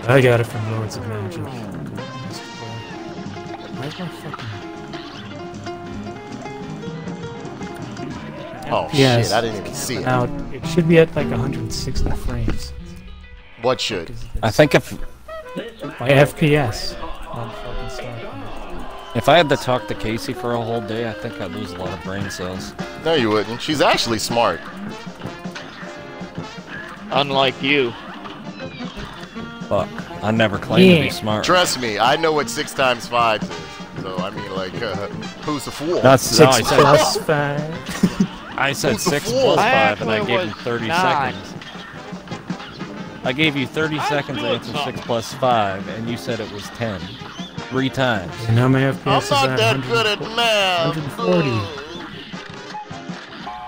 I got it from Lords of Magic. Where's my fucking... Oh Yes, shit! I didn't even see it. Out. It should be at like 160 frames. What should? I think if My FPS. on fucking Starcraft. if I had to talk to Casey for a whole day, I think I'd lose a lot of brain cells. No, you wouldn't. She's actually smart. Unlike you. Fuck. I never claimed to be smart. Trust me, I know what six times five is. So I mean, like, uh, who's the fool? That's no, Six I said plus five. I said Who's six fool? plus I five, and I gave him 30 nine. seconds. I gave you 30 I'm seconds to answer something. six plus five, and you said it was 10. Three times. You know my FPS I'm is not at that good at 140. math. 140.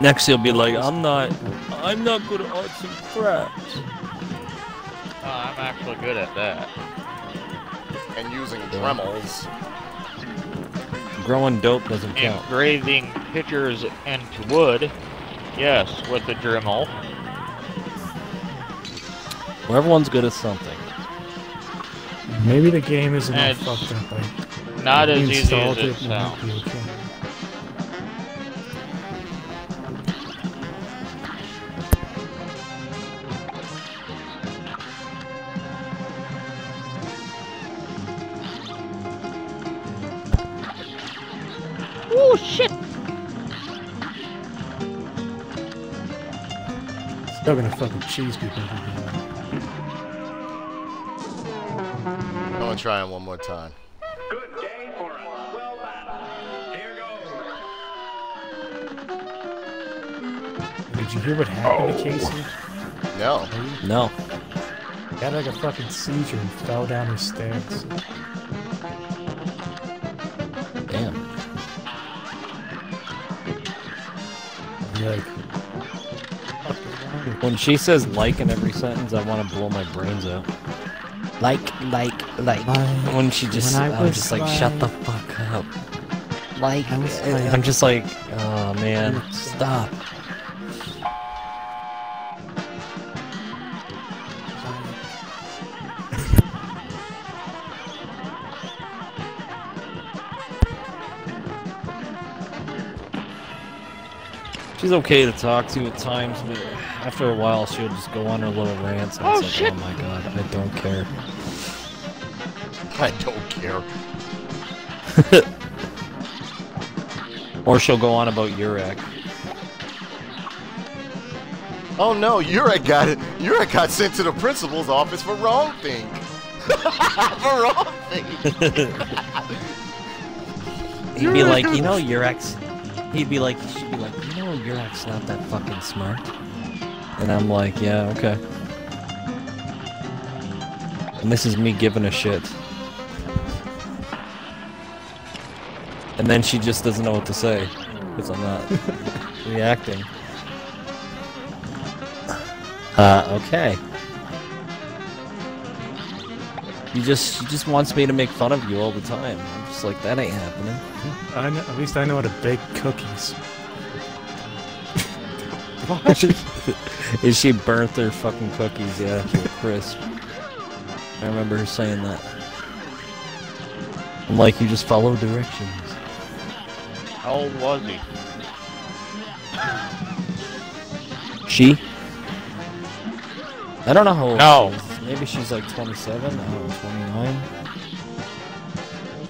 Next he'll be like, I'm not, I'm not good at arts and crafts. Oh, I'm actually good at that. And using Dremels. Growing dope doesn't count. Engraving pictures into wood. Yes, with the Dremel. Well, everyone's good at something. Maybe the game isn't all It's fucked up. I Not as easy as it it and it might sounds. Still gonna fucking cheese people. I'm gonna try him one more time. Good day for a swell battle. Here goes. Did you hear what happened to oh. Casey? No. No. He had like a fucking seizure and fell down the stairs. Damn. And like, When she says like in every sentence, I want to blow my brains out. Like, like, like. Like, When she just, when I I'm was just like, shut the fuck up. Like, I was uh, like- I'm just like, oh man, stop. She's okay to talk to at times, but after a while she'll just go on her little rants. And Oh, it's like, shit. oh my god, I don't care. I don't care. Or she'll go on about Urek. Oh no, Urek got it. Urek got sent to the principal's office for wrong thing. for wrong thing. He'd be like, you know, Urek's. He'd be like, she'd like, you know, Urek's not that fucking smart. And I'm like, yeah, okay. And this is me giving a shit. And then she just doesn't know what to say because I'm not reacting. Uh, okay. You just, she just wants me to make fun of you all the time. I'm just like, that ain't happening. I know, at least I know how to bake cookies. Is she burnt their fucking cookies? Yeah, to crisp. I remember her saying that. I'm like, you just follow directions. How old was he? She? I don't know how old No. she is. Maybe she's like 27, I don't know, 29.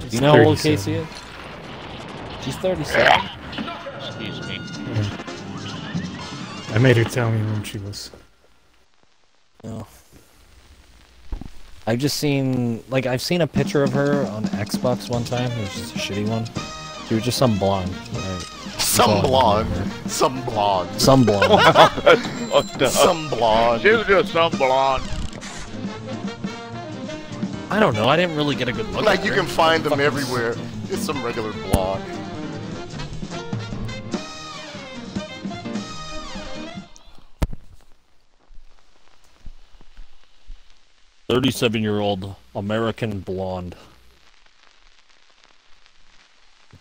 Do you know how old Casey is? She's 37. I made her tell me when she was. No. I've just seen, like, I've seen a picture of her on Xbox one time. It was just a shitty one. She was just some blonde. right? Some all blonde. Some blonde. Some blonde. Fucked up. Some blonde. She was just some blonde. I don't know. I didn't really get a good look. Like at you her. can find them everywhere. It's some regular blonde. Thirty-seven-year-old American blonde.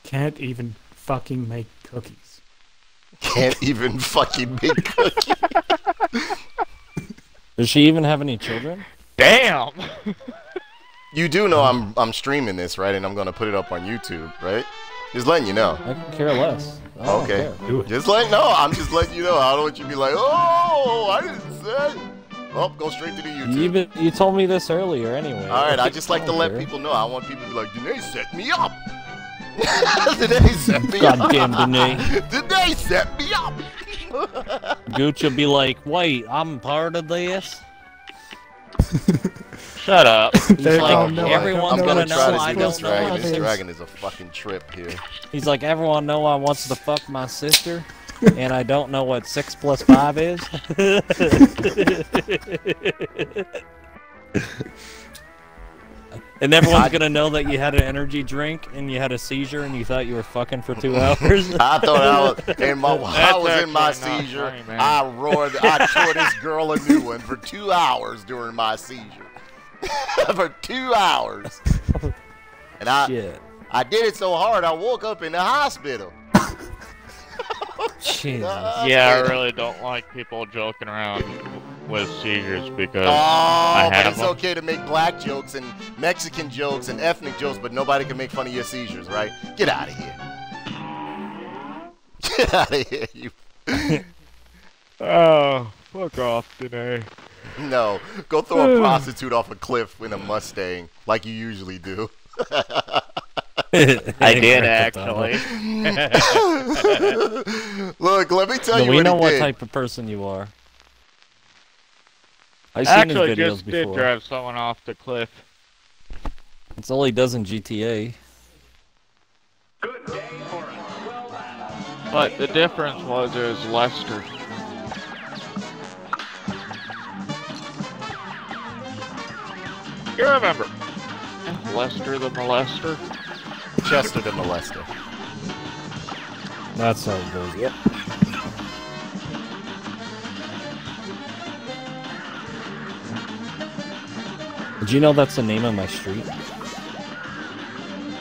Can't even fucking make cookies. Can't even fucking make cookies. Does she even have any children? Damn. You do know I'm I'm streaming this, right? And I'm gonna put it up on YouTube, right? Just letting you know. I can care less. Okay. care. Do it. Just like no, I'm just letting you know. I don't want you to be like, oh, I didn't say. Oh, go straight to the YouTube. You even you told me this earlier anyway. All right, I just like to let care. people know. I want people to be like, Danae set me up. Danae set me Goddamn up. Danae. Danae set me up. Gooch will be like, "Wait, I'm part of this." Shut up. He's They like, don't know. everyone's I'm gonna gonna know try I to see this don't know dragon. This this. dragon is a fucking trip here. He's like, everyone know I wants to fuck my sister, and I don't know what six plus five is. and everyone's gonna know that you had an energy drink and you had a seizure and you thought you were fucking for two hours. I thought I was in my I was in my seizure. funny. I roared. I tore this girl a new one for two hours during my seizure. for two hours. And I Shit. I did it so hard I woke up in the hospital. Jesus. Yeah, I really don't like people joking around with seizures because Oh, I but it's them. okay to make black jokes and Mexican jokes and ethnic jokes, but nobody can make fun of your seizures, right? Get out of here. Get out of here, you. Oh, fuck off today. No, go throw a prostitute off a cliff in a Mustang like you usually do. I did actually. Look, let me tell No, you we what know he what did. type of person you are. I've seen Actually, his videos just did drive someone off the cliff. It's all he does in GTA. Good day for a. But the difference was it was Lester. You remember Lester the molester? Chester the molester. That's how it goes. Yep. Did you know that's the name of my street?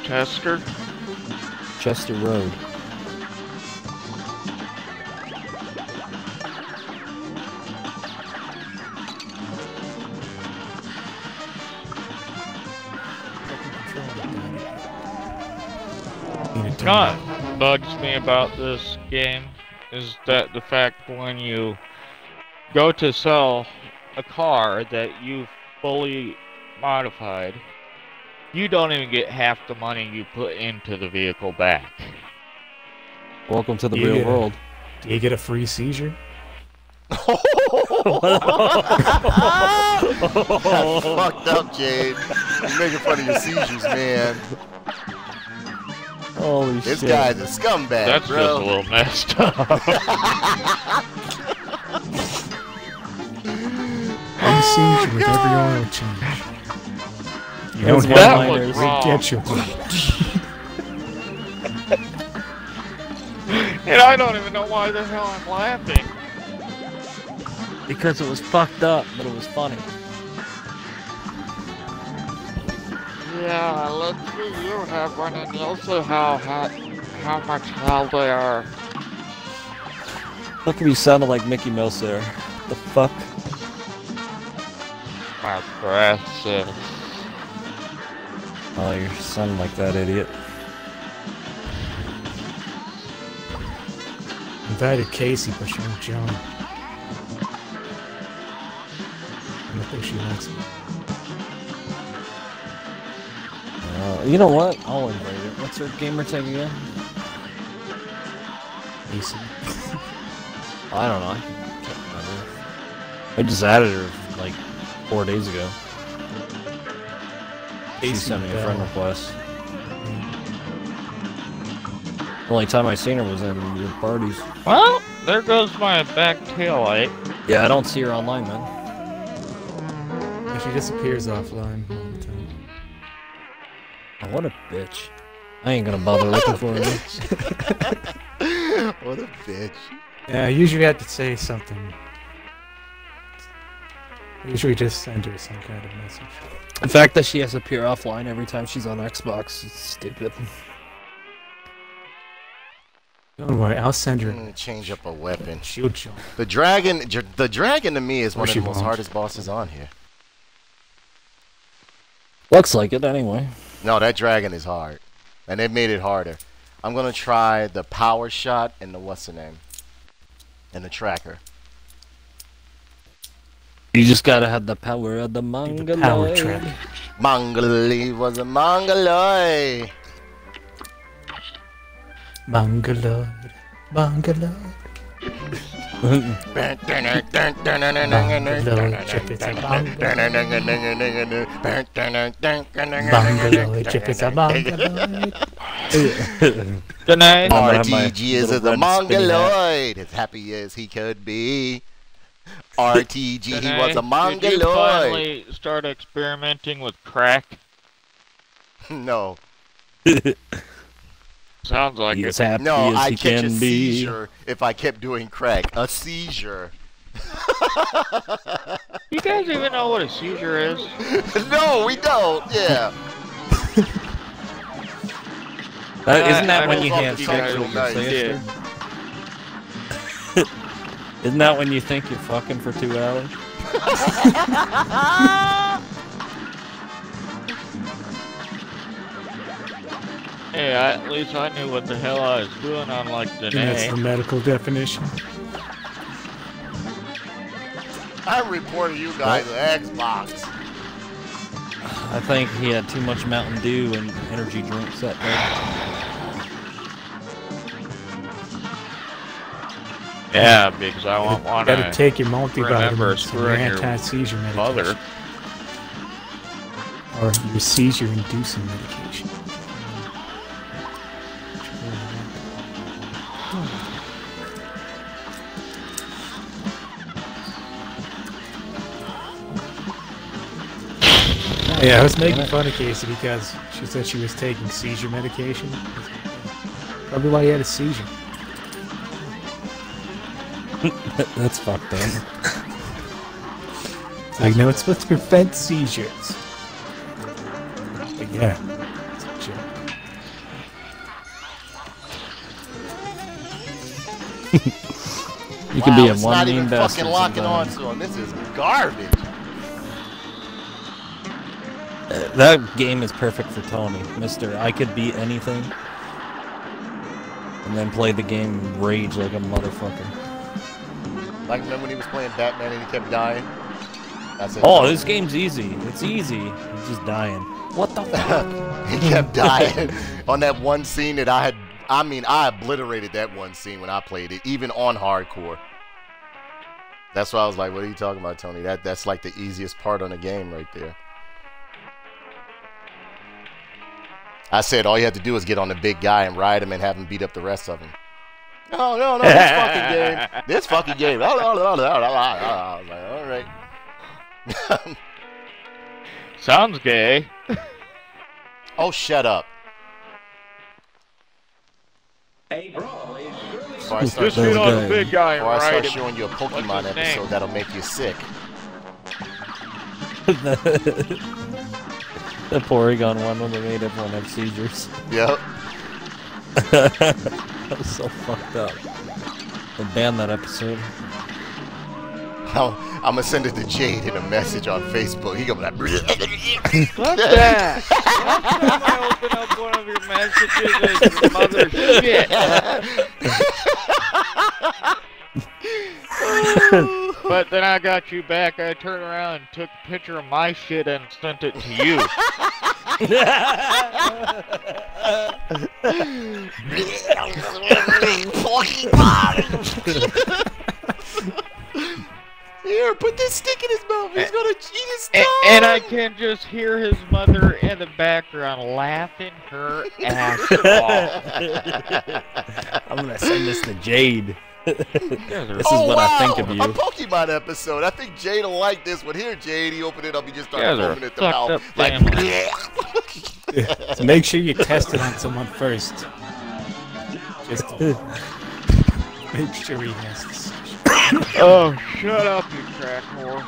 Chester? Chester Road. Need to turn Not bugs me about this game is that the fact when you go to sell a car that you've fully modified, you don't even get half the money you put into the vehicle back. Welcome to the Yeah. real world. Do you get a free seizure? That's fucked up, Jade. You're making fun of your seizures, man. Holy This shit. guy's a scumbag, That's bro. just a little messed up. I One seizure with every oil change. You Those don't have That was liners. get you. and I don't even know why the hell I'm laughing. Because it was fucked up, but it was funny. Yeah, let's see you have one and you also how how, how much hell they are. Look at you sounded like Mickey Mouse there. The fuck? My precious. Oh, you're sounding like that idiot. Invited Casey, but she won't join. I don't think she likes me. Uh, you know what? I'll invite her. What's her gamer tag again? Casey. I don't know. I can't remember. I just added her like four days ago. She sent me a friend request. The only time I seen her was in your parties. Well, there goes my back tail light. Yeah, I don't see her online, man. And she disappears offline all the time. Oh, what a bitch. I ain't gonna bother looking for her. what a bitch. Yeah, I usually have to say something. I usually just send her some kind of message. The fact that she has to appear offline every time she's on Xbox is stupid. Don't worry, I'll send her I'm gonna change up a weapon. shield jump. The dragon, the dragon to me is Or one of the most won't. hardest bosses on here. Looks like it anyway. No, that dragon is hard, and they made it harder. I'm gonna try the power shot and the what's the name, and the tracker. You just gotta have the power of the The mongoloid. power trap. Mongoloid was a mongoloid. Mongoloid. Mongoloid. Mongoloid. Chip is a mongoloid. Good night. I have my RTG is little a red spinny hat. mongoloid, as happy as he could be. RTG, he was a night. Did you mongoloid. finally start experimenting with crack? No, Sounds like He is it. happy no, as I he catch a can be. seizure if I kept doing crack. A seizure. You guys even know what a seizure is? no, we don't. Yeah. That, I- isn't uh, that I when you think have you sex guys with your sister? Isn't that when you think you're fucking for two hours? Hey, I, at least I knew what the hell I was doing on like the And that's the medical definition. I reported you guys an Xbox. I think he had too much Mountain Dew and energy drinks that day. Yeah, because I won't want Gotta take your remember multivitamins and your your anti-seizure medication. Mother. Or your seizure-inducing medication. Yeah, I was making fun of Casey because she said she was taking seizure medication. Probably why he had a seizure. That's fucked up. It's like, no, it's supposed to prevent seizures. But yeah, it's a joke. You could wow, be a it's one not even fucking locking on to him. This is garbage. That game is perfect for Tony, Mister. I could beat anything, and then play the game rage like a motherfucker. Like remember when he was playing Batman and he kept dying? That's it. Oh, this game's easy. It's easy. He's just dying. What the fuck? he kept dying on that one scene that I had. I mean, I obliterated that one scene when I played it, even on hardcore. That's why I was like, "What are you talking about, Tony? That that's like the easiest part on the game right there." I said all you have to do is get on the big guy and ride him and have him beat up the rest of them. No, no, no, this fucking game. This fucking game. I was like, all right. Sounds gay. oh, shut up. A brawl Before I start Just That on the big guy Before I start ride showing you a Pokemon his name? episode that'll make you sick. the Porygon one when they made everyone have seizures. Yep. that was so fucked up. They banned that episode. I'm, I'm gonna send it to Jade in a message on Facebook. He gonna be like, What's that? Last time I open up one of your messages mother shit. But then I got you back. I turned around and took a picture of my shit and sent it to you. Here, put this stick in his mouth. He's gonna cheat his A- tongue. and I can just hear his mother in the background laughing her ass off. I'm gonna send this to Jade. Guys are- This oh, is oh, what wow. I think of you. A Pokemon episode. I think Jade will like this one. Here, Jade, he opened it up. He just started Guys are foaming at the mouth. up Like, family. So make sure you test it on someone first. Just make sure he has this. Oh, shut up, you crack whore.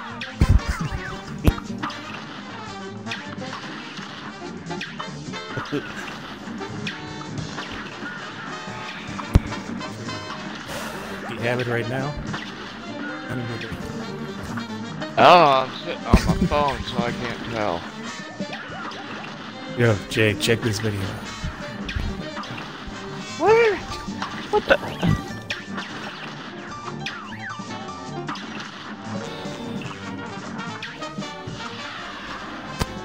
Do have it right now? I don't know. Oh, I'm sitting on my phone, so I can't tell. Yo, Jake, check this video out. Where? What the?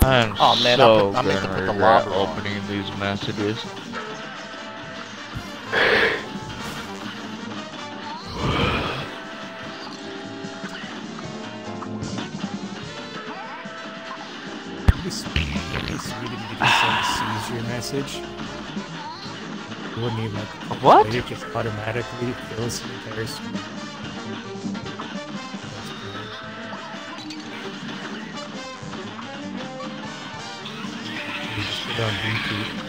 I'm Oh, man, I so put- I meant to gonna put the regret lava on. opening these messages. What? It just automatically fills the entire screen. You just put on.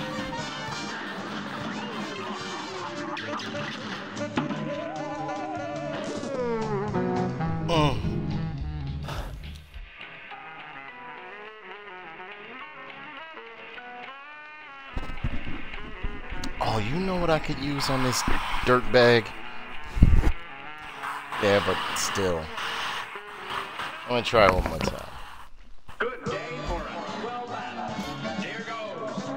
Could use on this dirt bag? Yeah, but still. I'm gonna try one more time. Good day for us. Well done. Here goes.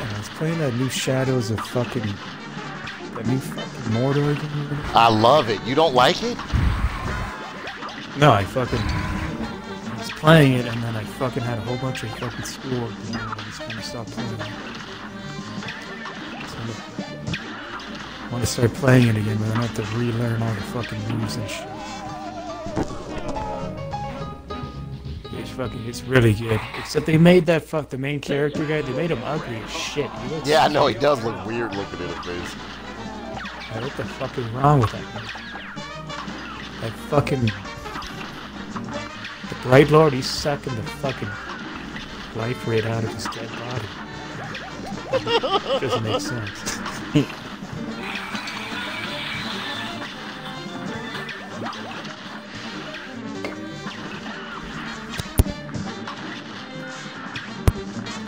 And I was playing that new Shadows of fucking. That new fucking Mordor. I love it. You don't like it? No, I fucking. Playing it and then I fucking had a whole bunch of fucking schoolwork to do and I just kind of stopped playing it. So I want to start playing it again, but then I have to relearn all the fucking moves and shit. It's fucking, it's really good. Except they made that fuck the main character guy. They made him ugly as shit. Yeah, I know he does look weird looking at his face. What the fuck is wrong with that guy? That fucking. The Bright Lord, he's sucking the fucking life right out of his dead body. Doesn't make sense.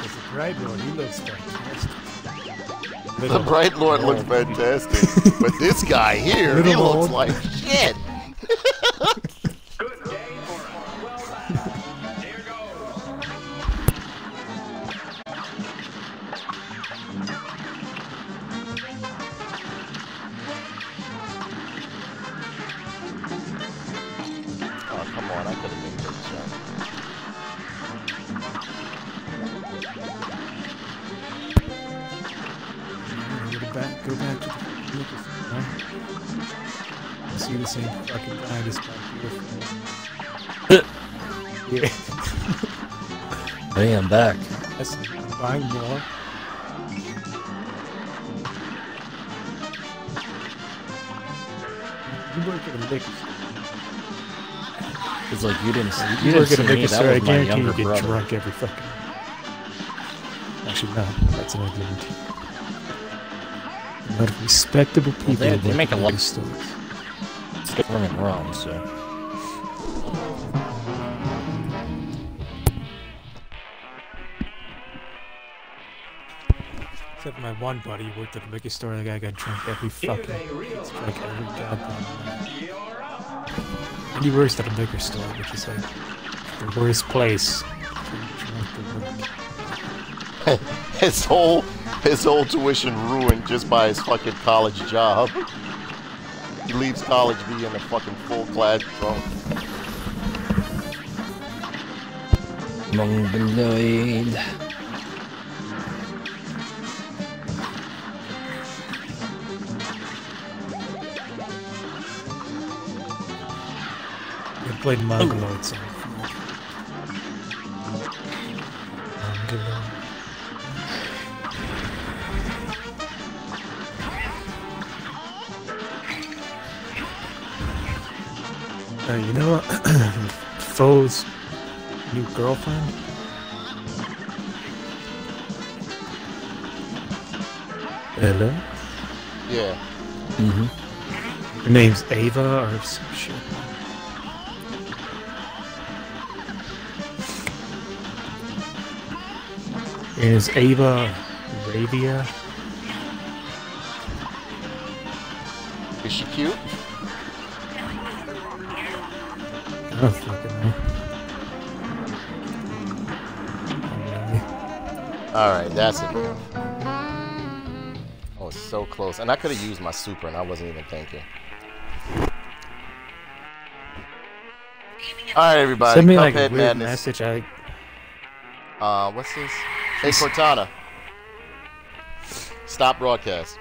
The Bright Lord, he looks fantastic. The Bright Lord looks oh, fantastic, but this guy here, he Little looks old- like to the Lucas, huh? See the same fucking guy just back here. yeah, Hey, I'm back. that's buying more. You work at a liquor. It's like you didn't see. You You didn't see a me. That. I was my guarantee you younger get brother. drunk every fucking. Actually, no, that's an guarantee. A lot of respectable people. they- they make a lot- liquor stores. It's government run, so. Except my one buddy who worked at a liquor store. The guy got drunk every fucking. It's like every goddamn. And he works at a liquor store, which is like the worst place for drunk to work. His whole his whole tuition ruined just by his fucking college job. He leaves college being a fucking full-clad drunk. Mongoloid. You played Mongoloid, so. Uh, you know Foe's new girlfriend? Hello? Yeah. Mhm. Her name's Ava or some shit. Is Ava Ravia? Is she cute? Fucking. Alright, that's it. Oh, so close. And I could have used my super and I wasn't even thinking. Alright, everybody. Send me like a weird Madness. message. I Uh, what's this? Hey, Cortana. Stop broadcast.